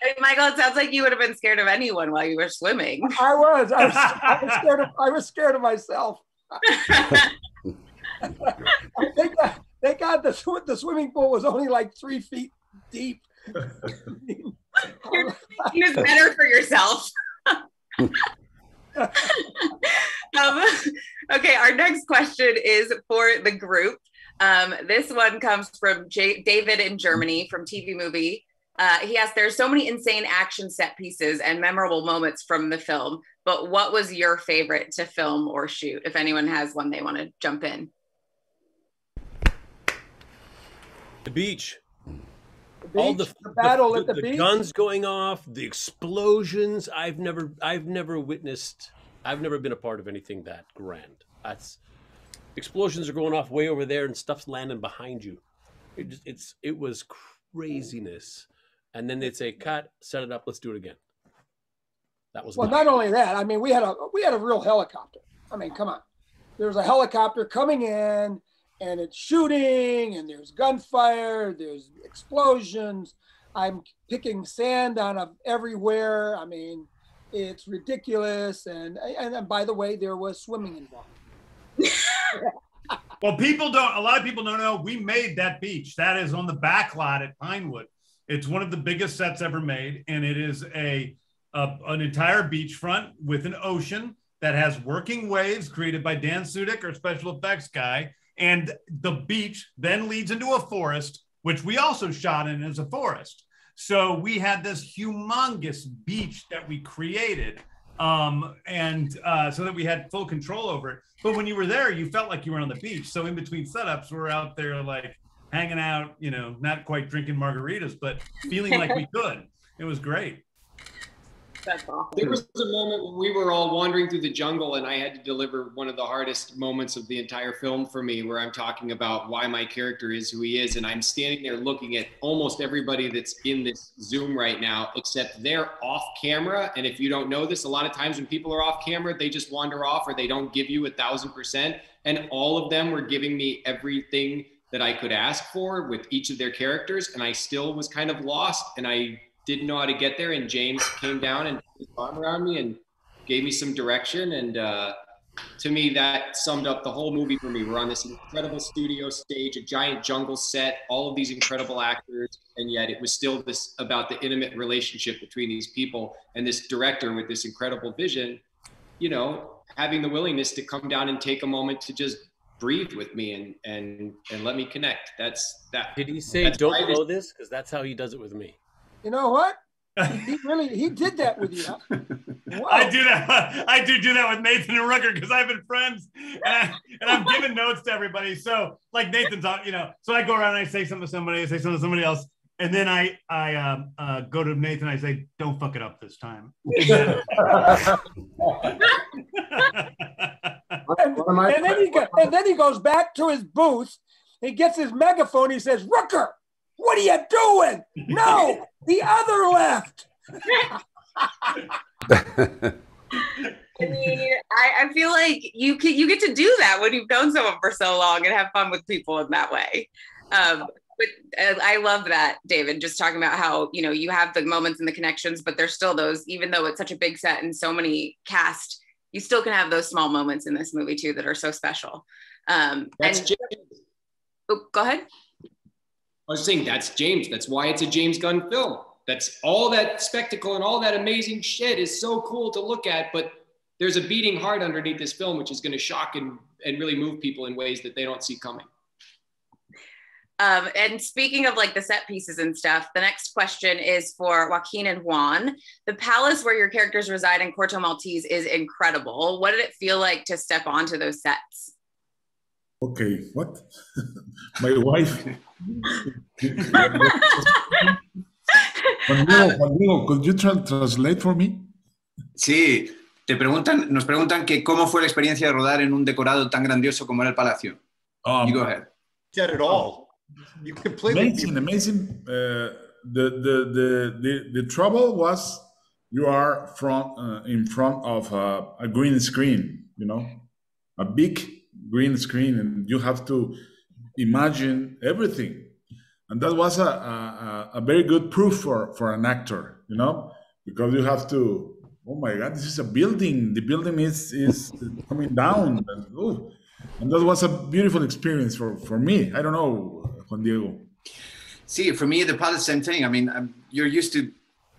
[SPEAKER 1] Hey, Michael, it sounds like you would have been scared of anyone while you were swimming.
[SPEAKER 5] I was. I was, I was scared of I was scared of myself. thank God, thank God the, sw- the swimming pool was only like three feet deep.
[SPEAKER 1] You're making this better for yourself. Um, okay, our next question is for the group. Um, this one comes from J- David in Germany from TV Movie. Uh, he asked, "There's so many insane action set pieces and memorable moments from the film, but what was your favorite to film or shoot? If anyone has one, they want to jump in."
[SPEAKER 14] The beach.
[SPEAKER 5] The
[SPEAKER 14] All
[SPEAKER 5] beach, the battle at the
[SPEAKER 14] the
[SPEAKER 5] beach.
[SPEAKER 14] guns going off, the explosions. I've never, I've never witnessed. I've never been a part of anything that grand. That's explosions are going off way over there, and stuff's landing behind you. It just, it's, it was craziness. And then they'd say, "Cut, set it up, let's do it again." That was
[SPEAKER 5] Well,
[SPEAKER 14] my-
[SPEAKER 5] not only that, I mean, we had a we had a real helicopter. I mean, come on. There's a helicopter coming in, and it's shooting, and there's gunfire, there's explosions. I'm picking sand out of everywhere. I mean, it's ridiculous. And and, and by the way, there was swimming involved.
[SPEAKER 4] Well, people don't. A lot of people don't know we made that beach. That is on the back lot at Pinewood. It's one of the biggest sets ever made, and it is a, a an entire beachfront with an ocean that has working waves created by Dan Sudick, our special effects guy, and the beach then leads into a forest, which we also shot in as a forest. So we had this humongous beach that we created um, and uh, so that we had full control over it. But when you were there, you felt like you were on the beach. So in between setups, we're out there like hanging out, you know, not quite drinking margaritas, but feeling like we could. It was great.
[SPEAKER 1] That's awesome.
[SPEAKER 8] There was a moment when we were all wandering through the jungle, and I had to deliver one of the hardest moments of the entire film for me, where I'm talking about why my character is who he is. And I'm standing there looking at almost everybody that's in this Zoom right now, except they're off camera. And if you don't know this, a lot of times when people are off camera, they just wander off or they don't give you a thousand percent. And all of them were giving me everything that I could ask for with each of their characters. And I still was kind of lost. And I didn't know how to get there. And James came down and put his arm around me and gave me some direction. And uh, to me, that summed up the whole movie for me. We're on this incredible studio stage, a giant jungle set, all of these incredible actors, and yet it was still this about the intimate relationship between these people and this director with this incredible vision. You know, having the willingness to come down and take a moment to just breathe with me and and and let me connect. That's that.
[SPEAKER 14] Did he say don't blow this? Because that's how he does it with me.
[SPEAKER 5] You know what? He really he did that with you. Huh?
[SPEAKER 4] I do that. I do do that with Nathan and Rooker because I've been friends, and, I, and I'm giving notes to everybody. So, like Nathan's, on, you know, so I go around and I say something to somebody, I say something to somebody else, and then I I um, uh, go to Nathan. I say, "Don't fuck it up this time."
[SPEAKER 5] and, and then he go, and then he goes back to his booth. He gets his megaphone. He says, "Rooker, what are you doing? No, the other left."
[SPEAKER 1] I mean, I, I feel like you can, you get to do that when you've known someone for so long and have fun with people in that way. Um, but uh, I love that, David, just talking about how, you know, you have the moments and the connections, but there's still those, even though it's such a big set and so many cast, you still can have those small moments in this movie too that are so special. Um,
[SPEAKER 8] That's
[SPEAKER 1] and oh, go ahead.
[SPEAKER 8] I was saying that's James. That's why it's a James Gunn film. That's all that spectacle and all that amazing shit is so cool to look at. But there's a beating heart underneath this film, which is going to shock and, and really move people in ways that they don't see coming.
[SPEAKER 1] Um, and speaking of like the set pieces and stuff, the next question is for Joaquin and Juan. The palace where your characters reside in Corto Maltese is incredible. What did it feel like to step onto those sets?
[SPEAKER 20] Okay, what? My wife. Juan Diego, Juan Diego, could you tra- translate for me?
[SPEAKER 21] Sí, te preguntan, nos preguntan que cómo fue la experiencia de rodar en un decorado tan grandioso como era el Palacio.
[SPEAKER 20] Um,
[SPEAKER 21] you go ahead.
[SPEAKER 6] Said it all. You completely
[SPEAKER 20] amazing, amazing. Uh, the, the, the, the, the trouble was you are from, uh, in front of a, a green screen, you know, a big green screen, and you have to imagine everything. And that was a, a, a very good proof for, for an actor, you know, because you have to, oh my God, this is a building. The building is, is coming down. And, oh, and that was a beautiful experience for, for me. I don't know, Juan Diego.
[SPEAKER 21] See, for me, the palace, same thing. I mean, I'm, you're used to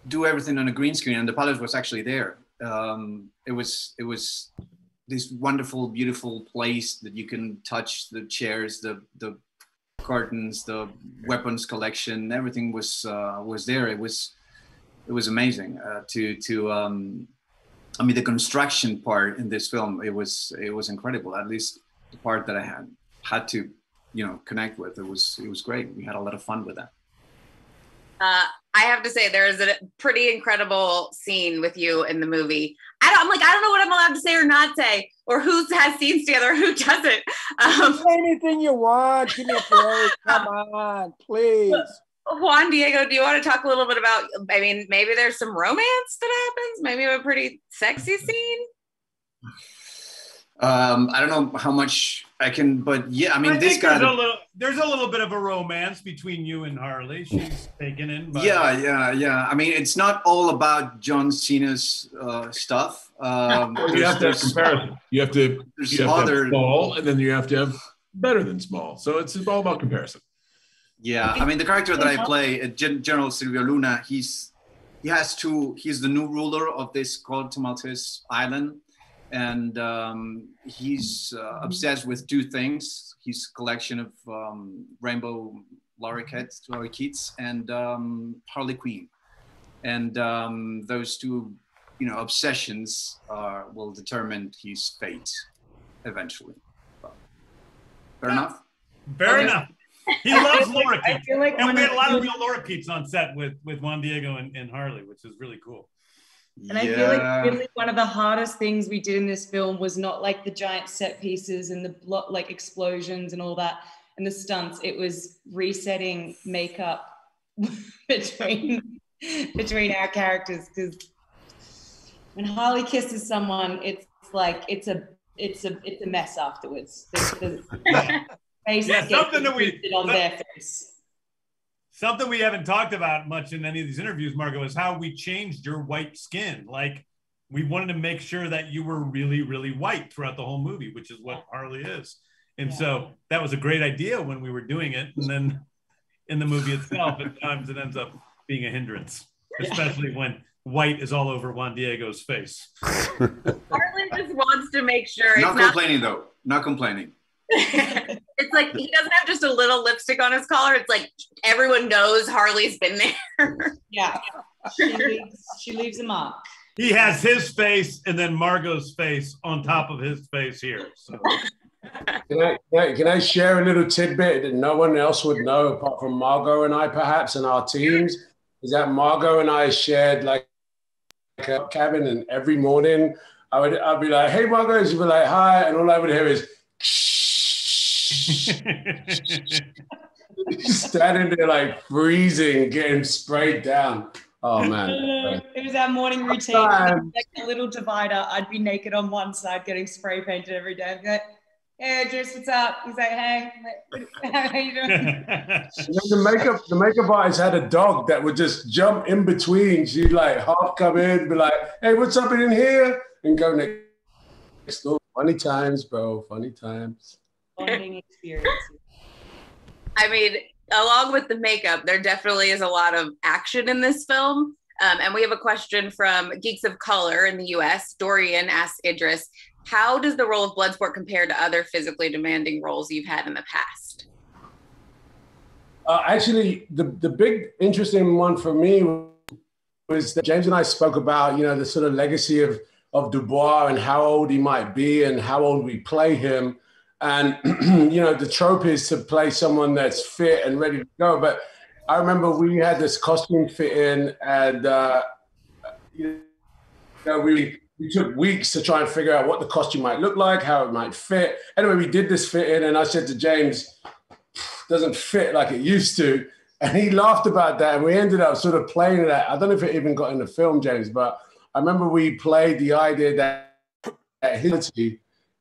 [SPEAKER 21] do everything on a green screen, and the palace was actually there. Um, it was it was this wonderful, beautiful place that you can touch the chairs, the the curtains, the weapons collection. Everything was uh, was there. It was it was amazing uh, to to. Um, I mean, the construction part in this film it was it was incredible. At least the part that I had had to you know connect with it was it was great we had a lot of fun with that
[SPEAKER 1] Uh, I have to say, there is a pretty incredible scene with you in the movie. I don't, I'm like, I don't know what I'm allowed to say or not say, or who has scenes together, who doesn't. Um,
[SPEAKER 5] Say anything you want. Give me a break. Come on, please.
[SPEAKER 1] Juan Diego, do you want to talk a little bit about? I mean, maybe there's some romance that happens. Maybe a pretty sexy scene.
[SPEAKER 21] Um i don't know how much i can but yeah i mean
[SPEAKER 4] I
[SPEAKER 21] this guy
[SPEAKER 4] there's a little there's a little bit of a romance between you and Harley. She's taken in. By,
[SPEAKER 21] yeah yeah yeah i mean it's not all about john cena's uh stuff um
[SPEAKER 10] Well, you have to have comparison. You have to,
[SPEAKER 21] there's
[SPEAKER 10] you have, to
[SPEAKER 21] other-
[SPEAKER 10] have small, and then you have to have better than small. So it's all about comparison.
[SPEAKER 21] Yeah, I mean the character that I play, uh, Gen- Silvio Luna, he's he has to. He's the new ruler of this called Maltese island, and um, he's uh, obsessed with two things: his collection of um, rainbow lorikeets, lorikeets, and um, Harley Quinn, and um, those two you know obsessions uh, will determine his fate eventually. Fair enough.
[SPEAKER 4] Fair
[SPEAKER 21] Okay.
[SPEAKER 4] enough. He loves
[SPEAKER 9] feel
[SPEAKER 4] lorikeets.
[SPEAKER 9] like
[SPEAKER 4] and we had a lot of
[SPEAKER 9] the-
[SPEAKER 4] real lorikeets on set with, with Juan Diego and, and Harley, which is really cool.
[SPEAKER 9] And I feel like really one of the hardest things we did in this film was not like the giant set pieces and the blo- like explosions and all that and the stunts. It was resetting makeup between between our characters because when Harley kisses someone, it's like it's a it's a it's a mess afterwards. The, the
[SPEAKER 4] Yeah, something that we-
[SPEAKER 9] imprinted on their face.
[SPEAKER 4] Something we haven't talked about much in any of these interviews, Margot, is how we changed your white skin. Like we wanted to make sure that you were really, really white throughout the whole movie, which is what Harley is. And so that was a great idea when we were doing it. And then in the movie itself, at times it ends up being a hindrance, especially when white is all over Juan Diego's face.
[SPEAKER 1] Harlan just wants to make sure it's
[SPEAKER 21] Not
[SPEAKER 1] not.
[SPEAKER 21] complaining though. Not complaining.
[SPEAKER 1] It's like he doesn't have just a little lipstick on his collar. It's like everyone knows Harley's been there.
[SPEAKER 9] Yeah, she leaves, she leaves a mark.
[SPEAKER 4] He has his face and then Margot's face on top of his face here. So.
[SPEAKER 7] Can I, can I, can I share a little tidbit that no one else would know apart from Margot and I, perhaps, and our teams? Is that Margot and I shared like a cabin, and every morning I would I'd be like, "Hey, Margot," she'd be like, "Hi," and all I would hear is standing there like freezing, getting sprayed down. Oh man.
[SPEAKER 9] It was our morning routine. Like a little divider. I'd be naked on one side, getting spray painted every day. I'd be like, "Hey, Idris, what's up?" He's like, "Hey, how you doing?"
[SPEAKER 7] The makeup, the makeup artist had a dog that would just jump in between. She'd like half come in, be like, "Hey, what's up in here?" and go next door. Funny times, bro. Funny times.
[SPEAKER 9] Bonding experiences.
[SPEAKER 1] I mean, along with the makeup, there definitely is a lot of action in this film. Um, and we have a question from Geeks of Color in the US. Dorian asks Idris, how does the role of Bloodsport compare to other physically demanding roles you've had in the past?
[SPEAKER 7] Uh, actually, the the big interesting one for me was that James and I spoke about, you know, the sort of legacy of of Dubois and how old he might be and how old we play him. And you know, the trope is to play someone that's fit and ready to go. But I remember we had this costume fit in, and uh, you know, we we took weeks to try and figure out what the costume might look like, how it might fit. Anyway, we did this fit in, and I said to James, doesn't fit like it used to. And he laughed about that. And we ended up sort of playing that. I don't know if it even got in the film, James, but I remember we played the idea that, that his,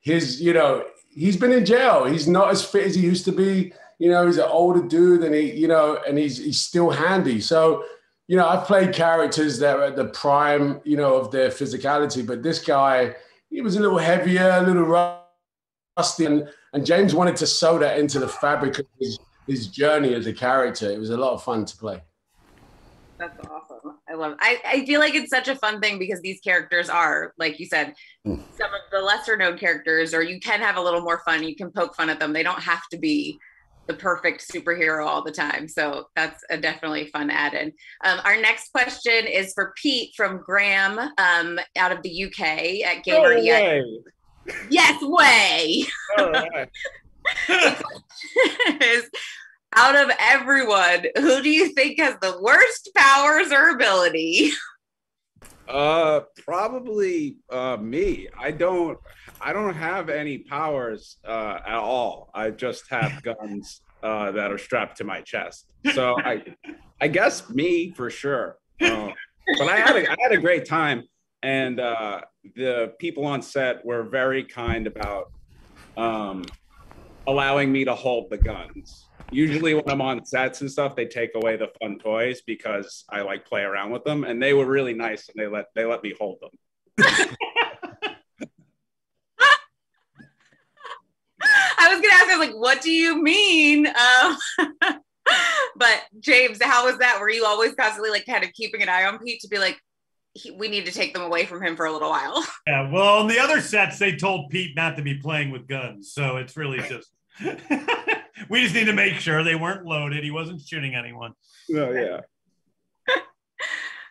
[SPEAKER 7] his, you know, he's been in jail. He's not as fit as he used to be. You know, he's an older dude and he, you know, and he's he's still handy. So, you know, I've played characters that are at the prime, you know, of their physicality, but this guy, he was a little heavier, a little rusty, and, and James wanted to sew that into the fabric of his, his journey as a character. It was a lot of fun to play.
[SPEAKER 1] That's awesome. I love it. I, I feel like it's such a fun thing because these characters are, like you said, some of the lesser known characters, or you can have a little more fun. You can poke fun at them. They don't have to be the perfect superhero all the time. So that's a definitely fun add in. Um, our next question is for Pete from Graham um, out of the UK at Gamer
[SPEAKER 11] No way.
[SPEAKER 1] Yes, way.
[SPEAKER 11] All right.
[SPEAKER 1] is out of everyone, who do you think has the worst powers or ability?
[SPEAKER 11] Uh, probably uh, me. I don't. I don't have any powers uh, at all. I just have guns uh, that are strapped to my chest. So I, I guess me for sure. Uh, but I had a, I had a great time, and uh, the people on set were very kind about um, allowing me to hold the guns. Usually, when I'm on sets and stuff, they take away the fun toys because I like play around with them, and they were really nice and they let they let me hold them.
[SPEAKER 1] I was gonna ask, I was like, what do you mean? Um, but James, how was that? Were you always constantly like kind of keeping an eye on Pete to be like, he, we need to take them away from him for a little while?
[SPEAKER 4] Yeah, well, on the other sets, they told Pete not to be playing with guns. So it's really just, we just need to make sure they weren't loaded. He wasn't shooting anyone.
[SPEAKER 11] Oh, yeah.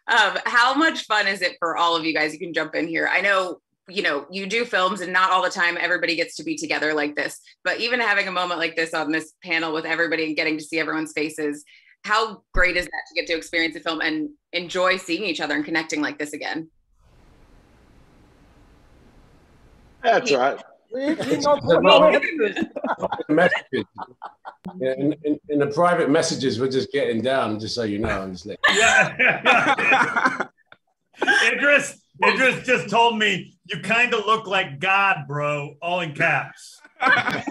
[SPEAKER 1] Um, how much fun is it for all of you guys? You can jump in here. I know you know you do films and not all the time everybody gets to be together like this but even having a moment like this on this panel with everybody and getting to see everyone's faces how great is that to get to experience a film and enjoy seeing each other and connecting like this again
[SPEAKER 18] That's right.
[SPEAKER 7] Messages. Yeah, in, in, in the private messages, we're just getting down, just so you know. I'm just like,
[SPEAKER 4] Idris, Idris just told me you kind of look like God, bro, all in caps.
[SPEAKER 1] I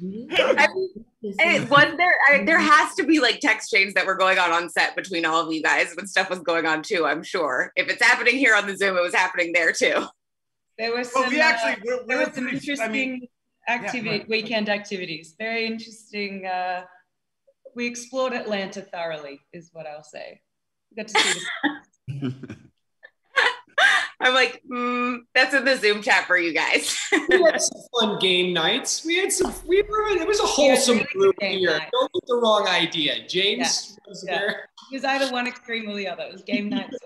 [SPEAKER 1] mean, it was there I, there has to be like text chains that were going on on set between all of you guys when stuff was going on too i'm sure if it's happening here on the zoom it was happening there too
[SPEAKER 9] There was
[SPEAKER 4] Well,
[SPEAKER 9] some,
[SPEAKER 4] we actually-
[SPEAKER 9] uh,
[SPEAKER 4] we're-
[SPEAKER 9] there
[SPEAKER 4] we're
[SPEAKER 9] was some
[SPEAKER 4] pretty- I
[SPEAKER 9] interesting
[SPEAKER 4] mean-
[SPEAKER 9] activity
[SPEAKER 4] right.
[SPEAKER 9] weekend activities. Very interesting. Uh, we explored Atlanta thoroughly, is what I'll say. We got to see the
[SPEAKER 1] i'm like mm, that's in the zoom chat for you guys
[SPEAKER 8] we had some fun game nights. We had some. We were. It was a wholesome group here. Don't get the wrong idea. James was
[SPEAKER 9] Yeah.
[SPEAKER 8] there.
[SPEAKER 9] It was either one extreme or the other. It was game night.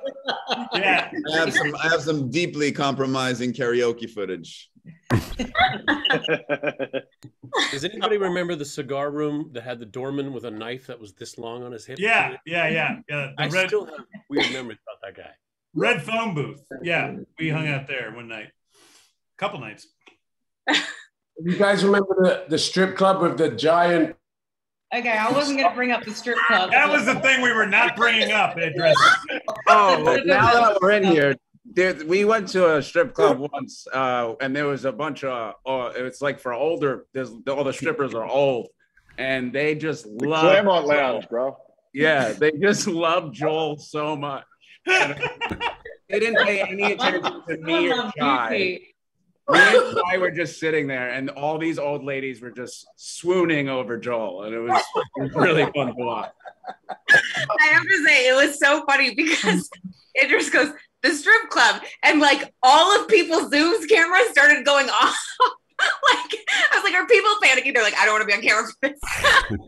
[SPEAKER 4] Yeah.
[SPEAKER 12] I have some I have some deeply compromising karaoke footage.
[SPEAKER 14] Does anybody remember the cigar room that had the doorman with a knife that was this long on his hip?
[SPEAKER 4] Yeah, yeah, yeah, yeah. The
[SPEAKER 14] I
[SPEAKER 4] red,
[SPEAKER 14] still have weird memories about that guy.
[SPEAKER 4] Red phone booth. Yeah, we hung out there one night, a couple nights.
[SPEAKER 7] you guys remember the, the strip club with the giant?
[SPEAKER 9] Okay, I wasn't going to bring up the strip club.
[SPEAKER 4] That was the thing we were not bringing up, Idris.
[SPEAKER 11] Oh, now that we're in here, there, we went to a strip club once, uh, and there was a bunch of. Uh, it's like for older. There's all the strippers are old, and they just
[SPEAKER 18] The
[SPEAKER 11] love
[SPEAKER 18] Clermont Lounge, bro.
[SPEAKER 11] Yeah, they just love Joel so much. And they didn't pay any attention to me or Jai. Me and Jai were just sitting there, and all these old ladies were just swooning over Joel, and it was, it was really fun to watch.
[SPEAKER 1] i have to say it was so funny because idris goes the strip club and like all of people's zoom's cameras started going off. Like i was like are people panicking? They're like i don't want to be on camera for this.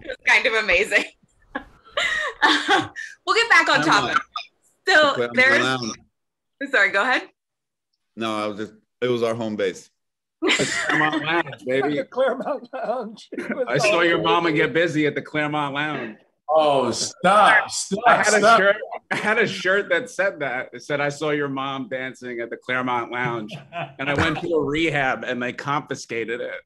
[SPEAKER 1] It was kind of amazing. We'll get back on topic so there's sorry go ahead
[SPEAKER 12] No, I was just it was our home base.
[SPEAKER 11] Clermont Lounge, baby.
[SPEAKER 5] Clermont Lounge.
[SPEAKER 11] I saw your mama get busy at the Clermont Lounge.
[SPEAKER 7] Oh, stop! Stop!
[SPEAKER 11] I had a shirt. I had a shirt that said that. It said, "I saw your mom dancing at the Claremont Lounge," and I went to a rehab, and they confiscated it.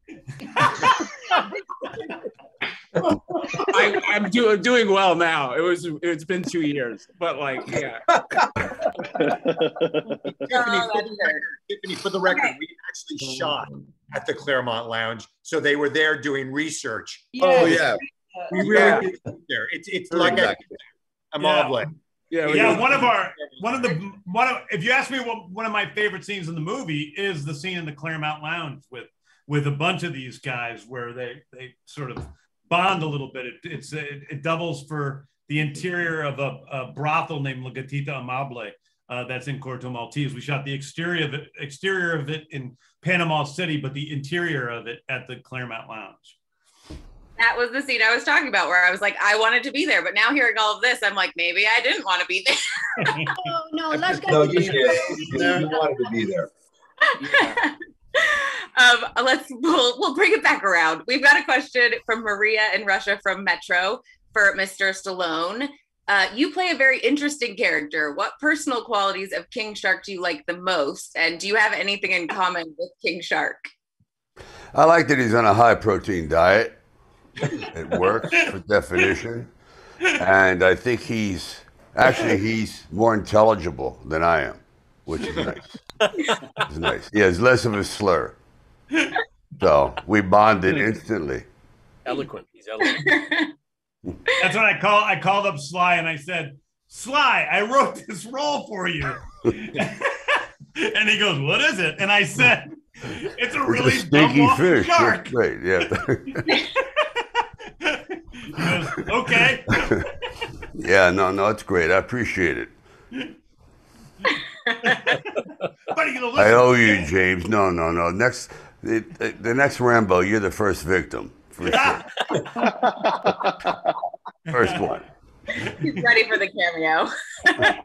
[SPEAKER 11] I, I'm do, doing well now. It was. It's been two years, but like, yeah.
[SPEAKER 6] Tiffany, oh, for the record, Tiffany, for the record, we actually shot at the Clermont Lounge, so they were there doing research.
[SPEAKER 12] Oh yeah.
[SPEAKER 6] We really
[SPEAKER 11] Yeah.
[SPEAKER 6] did there. It's it's
[SPEAKER 12] Sure,
[SPEAKER 6] like a,
[SPEAKER 12] exactly.
[SPEAKER 6] a
[SPEAKER 4] Yeah.
[SPEAKER 6] Moblet.
[SPEAKER 11] Yeah, we
[SPEAKER 4] yeah, one of our one of the one of if you ask me what one of my favorite scenes in the movie is the scene in the Clermont Lounge with with a bunch of these guys where they they sort of bond a little bit. It, it's it, it doubles for the interior of a, a brothel named La Gatita Amable uh, that's in Corto Maltese. We shot the exterior of it exterior of it in Panama City, but the interior of it at the Clermont Lounge.
[SPEAKER 1] that was the scene i was talking about where i was like i wanted to be there but now hearing all of this i'm like maybe i didn't want to be there
[SPEAKER 13] Oh, no, let's go.
[SPEAKER 3] No,
[SPEAKER 13] go.
[SPEAKER 3] you did. You wanted to be there.
[SPEAKER 1] um, let's we'll, we'll bring it back around. We've got a question from Maria in Russia from Metro for Mr. Stallone. Uh, you play a very interesting character. What personal qualities of King Shark do you like the most? And do you have anything in common with King Shark?
[SPEAKER 2] I like that he's on a high protein diet. It works for definition. And I think he's actually he's more intelligible than I am, which is nice. It's nice. He has less of a slur. So we bonded instantly.
[SPEAKER 14] Eloquent. He's eloquent.
[SPEAKER 4] That's what I call. I called up Sly and I said, "Sly, I wrote this role for you." and he goes, "What is it?" And I said, "It's a really
[SPEAKER 2] It's a stinky
[SPEAKER 4] dumb
[SPEAKER 2] fish.
[SPEAKER 4] shark."
[SPEAKER 2] That's great. Yeah.
[SPEAKER 4] He goes, okay.
[SPEAKER 2] yeah, no, no, it's great. I appreciate it.
[SPEAKER 4] What are you gonna
[SPEAKER 2] I owe you, James. No, no, no. Next, the, the next Rambo, you're the first victim. For sure. First one.
[SPEAKER 1] He's ready for the cameo.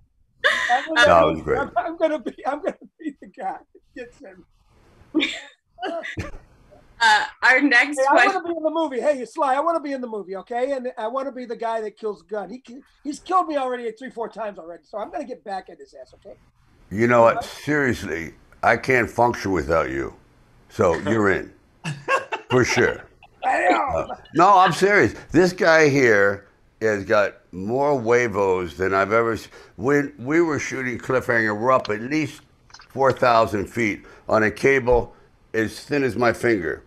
[SPEAKER 5] I'm
[SPEAKER 2] No,
[SPEAKER 5] gonna,
[SPEAKER 2] it was great.
[SPEAKER 5] I'm, I'm gonna be. I'm gonna be the guy that gets him.
[SPEAKER 1] Uh, our next
[SPEAKER 5] Hey, I want to be in the movie. Hey, you Sly, I want to be in the movie, okay? And I want to be the guy that kills Gunn. He he's killed me already three, four times already, so I'm gonna get back at his ass, okay?
[SPEAKER 2] You know what? Seriously, I can't function without you. So you're in. For sure. Uh, no, I'm serious. This guy here has got more huevos than I've ever. s- When we were shooting Cliffhanger, we're up at least four thousand feet on a cable as thin as my finger.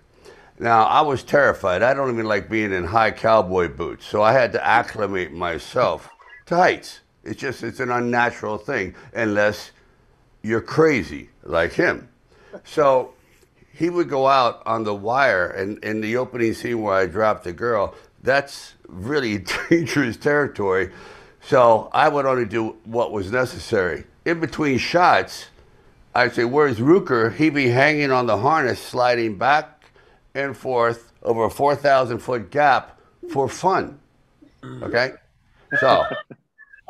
[SPEAKER 2] Now I was terrified. I don't even like being in high cowboy boots, so I had to acclimate myself to heights. It's just it's an unnatural thing unless you're crazy like him. So he would go out on the wire and in the opening scene where I dropped the girl, that's really dangerous territory. So I would only do what was necessary. In between shots, I'd say, Where's Rooker? He'd be hanging on the harness, sliding back and forth over a 4,000 foot gap for fun. Okay? So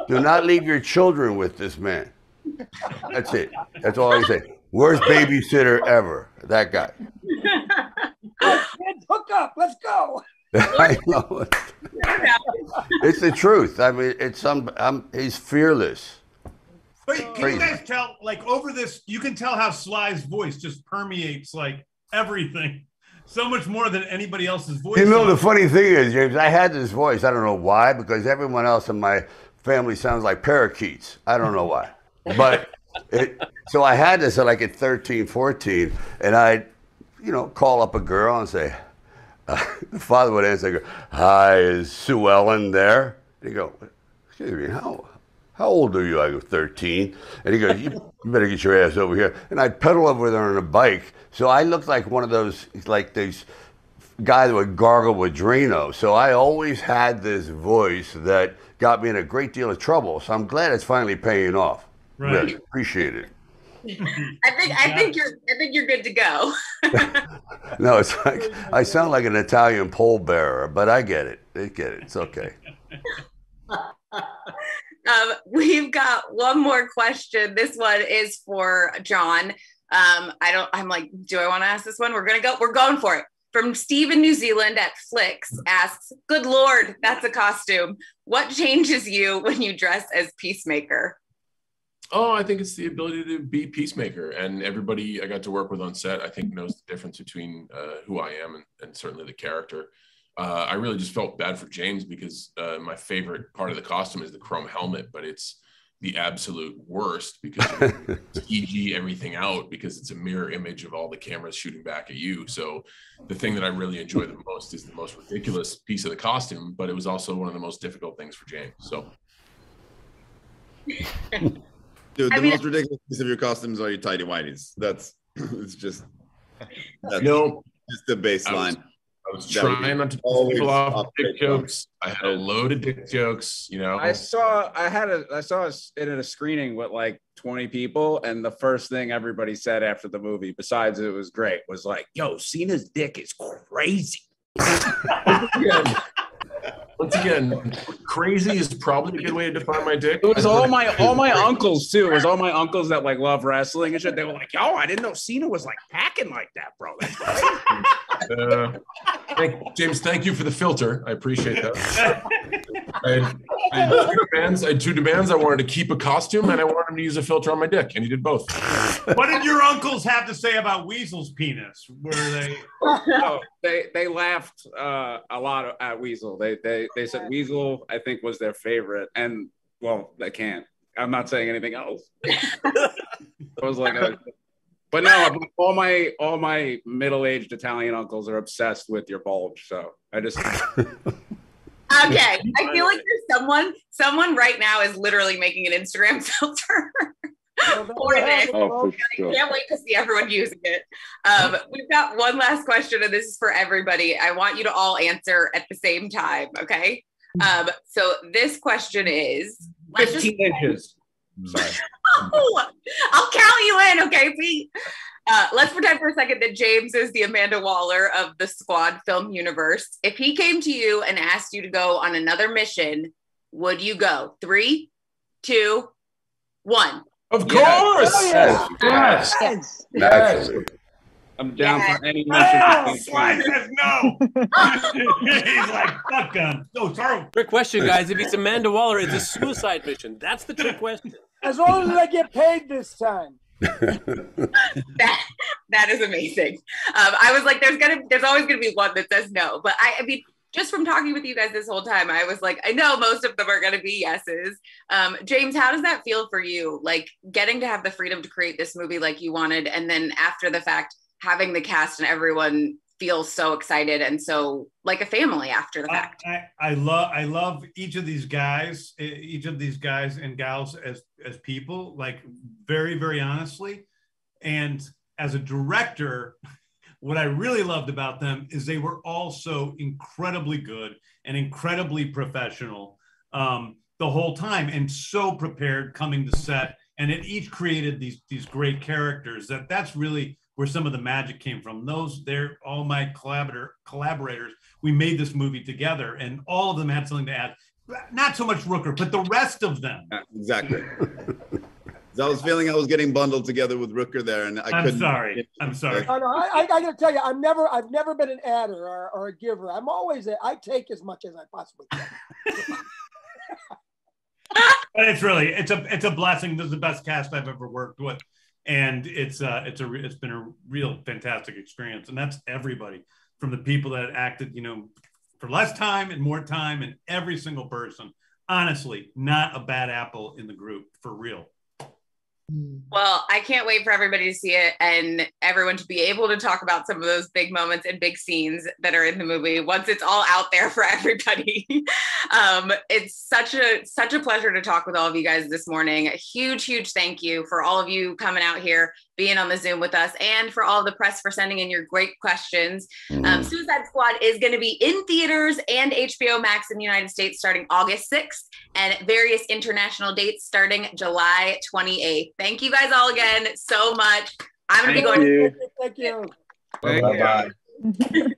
[SPEAKER 2] do not leave your children with this man. That's it. That's all I say. Worst babysitter ever. That guy.
[SPEAKER 5] Oh, kids, hook up. Let's go.
[SPEAKER 2] I know. It's the truth. I mean, it's some. I'm, he's fearless.
[SPEAKER 4] Wait, can
[SPEAKER 2] Crazy.
[SPEAKER 4] you guys tell, like, over this, you can tell how Sly's voice just permeates, like, everything so much more than anybody else's voice.
[SPEAKER 2] You know, the funny thing is, James, I had this voice. I don't know why, because everyone else in my family sounds like parakeets. I don't know why. But it, so I had this at like at 13, 14, and I'd, you know, call up a girl and say, uh, the father would answer, Hi, is Sue Ellen there? And he'd go, Excuse me, how, how old are you? I go, 13. And he goes, You better get your ass over here. And I'd pedal over there on a bike. So I looked like one of those, like these guy that would gargle with Drano. So I always had this voice that got me in a great deal of trouble. So I'm glad it's finally paying off.
[SPEAKER 4] Right.
[SPEAKER 2] Really appreciate it.
[SPEAKER 1] I think I think you're I think you're good to go.
[SPEAKER 2] No, it's like I sound like an Italian pole bearer, but I get it. I get it. It's okay.
[SPEAKER 1] Um, we've got one more question. This one is for John. Um, I don't. I'm like, do I want to ask this one? We're gonna go. We're going for it. From Steve in New Zealand at Flicks asks, "Good Lord, that's a costume. What changes you when you dress as Peacemaker?"
[SPEAKER 10] Oh, I think it's the ability to be peacemaker, and everybody I got to work with on set, I think, knows the difference between uh, who I am and, and certainly the character. Uh, I really just felt bad for James because uh, my favorite part of the costume is the chrome helmet, but it's the absolute worst because it's EG everything out because it's a mirror image of all the cameras shooting back at you. So the thing that I really enjoy the most is the most ridiculous piece of the costume, but it was also one of the most difficult things for James. So
[SPEAKER 12] Dude,
[SPEAKER 1] I
[SPEAKER 12] the
[SPEAKER 1] mean-
[SPEAKER 12] most ridiculous piece of your costumes are your tidy whities. That's it's just that's
[SPEAKER 10] No.
[SPEAKER 12] just the baseline.
[SPEAKER 10] I was
[SPEAKER 12] That would be
[SPEAKER 10] trying not to piss
[SPEAKER 12] always
[SPEAKER 10] people off dick
[SPEAKER 12] there.
[SPEAKER 10] jokes. I had a load of dick jokes, you know.
[SPEAKER 11] I saw I had a I saw us in a screening with like 20 people, and the first thing everybody said after the movie, besides it was great, was like, "Yo, Cena's dick is crazy."
[SPEAKER 10] again, once again, crazy is probably a good way to define my dick.
[SPEAKER 11] It was all my all my uncles too. It was all my uncles that like love wrestling and shit. They were like, "Yo, I didn't know Cena was like packing like that, bro." That's.
[SPEAKER 10] Uh, thank, James, thank you for the filter. I appreciate that. I had, I had two demands. I had two demands. I wanted to keep a costume, and I wanted him to use a filter on my dick, and he did both.
[SPEAKER 4] what did your uncles have to say about Weasel's penis? Were they?
[SPEAKER 11] no, they they laughed uh, a lot at Weasel. They they they said Weasel, I think, was their favorite, and well, they can't. I'm not saying anything else. it was like a, but no, all my all my middle aged Italian uncles are obsessed with your bulge. So I just
[SPEAKER 1] Okay, I feel like there's someone someone right now is literally making an Instagram filter. for this.
[SPEAKER 18] Oh, for sure.
[SPEAKER 1] I can't wait to see everyone using it. Um, we've got one last question, and this is for everybody. I want you to all answer at the same time, okay? Um, so this question is let's just
[SPEAKER 11] 15 inches. Sorry.
[SPEAKER 1] Oh, I'll count you in, okay, Pete? Uh, let's pretend for a second that James is the Amanda Waller of the squad film universe. If he came to you and asked you to go on another mission, would you go? Three, two, one.
[SPEAKER 11] Of
[SPEAKER 1] course.
[SPEAKER 11] Yes. Yes.
[SPEAKER 1] Yes.
[SPEAKER 2] Naturally.
[SPEAKER 11] I'm down for any
[SPEAKER 4] Oh,
[SPEAKER 11] mission.
[SPEAKER 4] Swag says no. He's like, fuck them. No, sorry.
[SPEAKER 14] Trick question, guys. If it's Amanda Waller, it's a suicide mission. That's the trick question.
[SPEAKER 5] As long as I get paid this time.
[SPEAKER 1] that that is amazing. Um, I was like, there's gonna, there's always gonna be one that says no, but I, I mean, just from talking with you guys this whole time, I was like, I know most of them are gonna be yeses. Um, James, how does that feel for you? Like getting to have the freedom to create this movie like you wanted, and then after the fact, having the cast and everyone feel so excited and so like a family after the fact.
[SPEAKER 4] I, I love I love each of these guys, each of these guys and gals as as people, like very very honestly. And as a director, what I really loved about them is they were all so incredibly good and incredibly professional um, the whole time, and so prepared coming to set. And it each created these these great characters. That that's really where some of the magic came from. Those they're all my collaborator collaborators. We made this movie together, and all of them had something to add. Not so much Rooker, but the rest of them.
[SPEAKER 12] Uh, exactly. I was feeling I was getting bundled together with Rooker there, and I
[SPEAKER 4] I'm
[SPEAKER 12] couldn't.
[SPEAKER 4] sorry. I'm sorry.
[SPEAKER 5] Oh, no, I, I, I gotta tell you, I'm never, I've never been an adder or, or a giver. I'm always, a, I take as much as I possibly can.
[SPEAKER 4] But it's really it's a it's a blessing. This is the best cast I've ever worked with, and it's uh it's a it's been a real fantastic experience. And that's everybody from the people that acted, you know, for less time and more time, and every single person. Honestly, not a bad apple in the group for real.
[SPEAKER 1] Well, I can't wait for everybody to see it and everyone to be able to talk about some of those big moments and big scenes that are in the movie once it's all out there for everybody. um, it's such a such a pleasure to talk with all of you guys this morning. A huge, huge thank you for all of you coming out here, being on the Zoom with us, and for all the press for sending in your great questions. Um, Suicide Squad is going to be in theaters and HBO Max in the United States starting August 6th and various international dates starting July 28th. Thank you guys all again so much. I'm going to be going.
[SPEAKER 5] you. Thank you.
[SPEAKER 11] Thank you.
[SPEAKER 12] Bye-bye.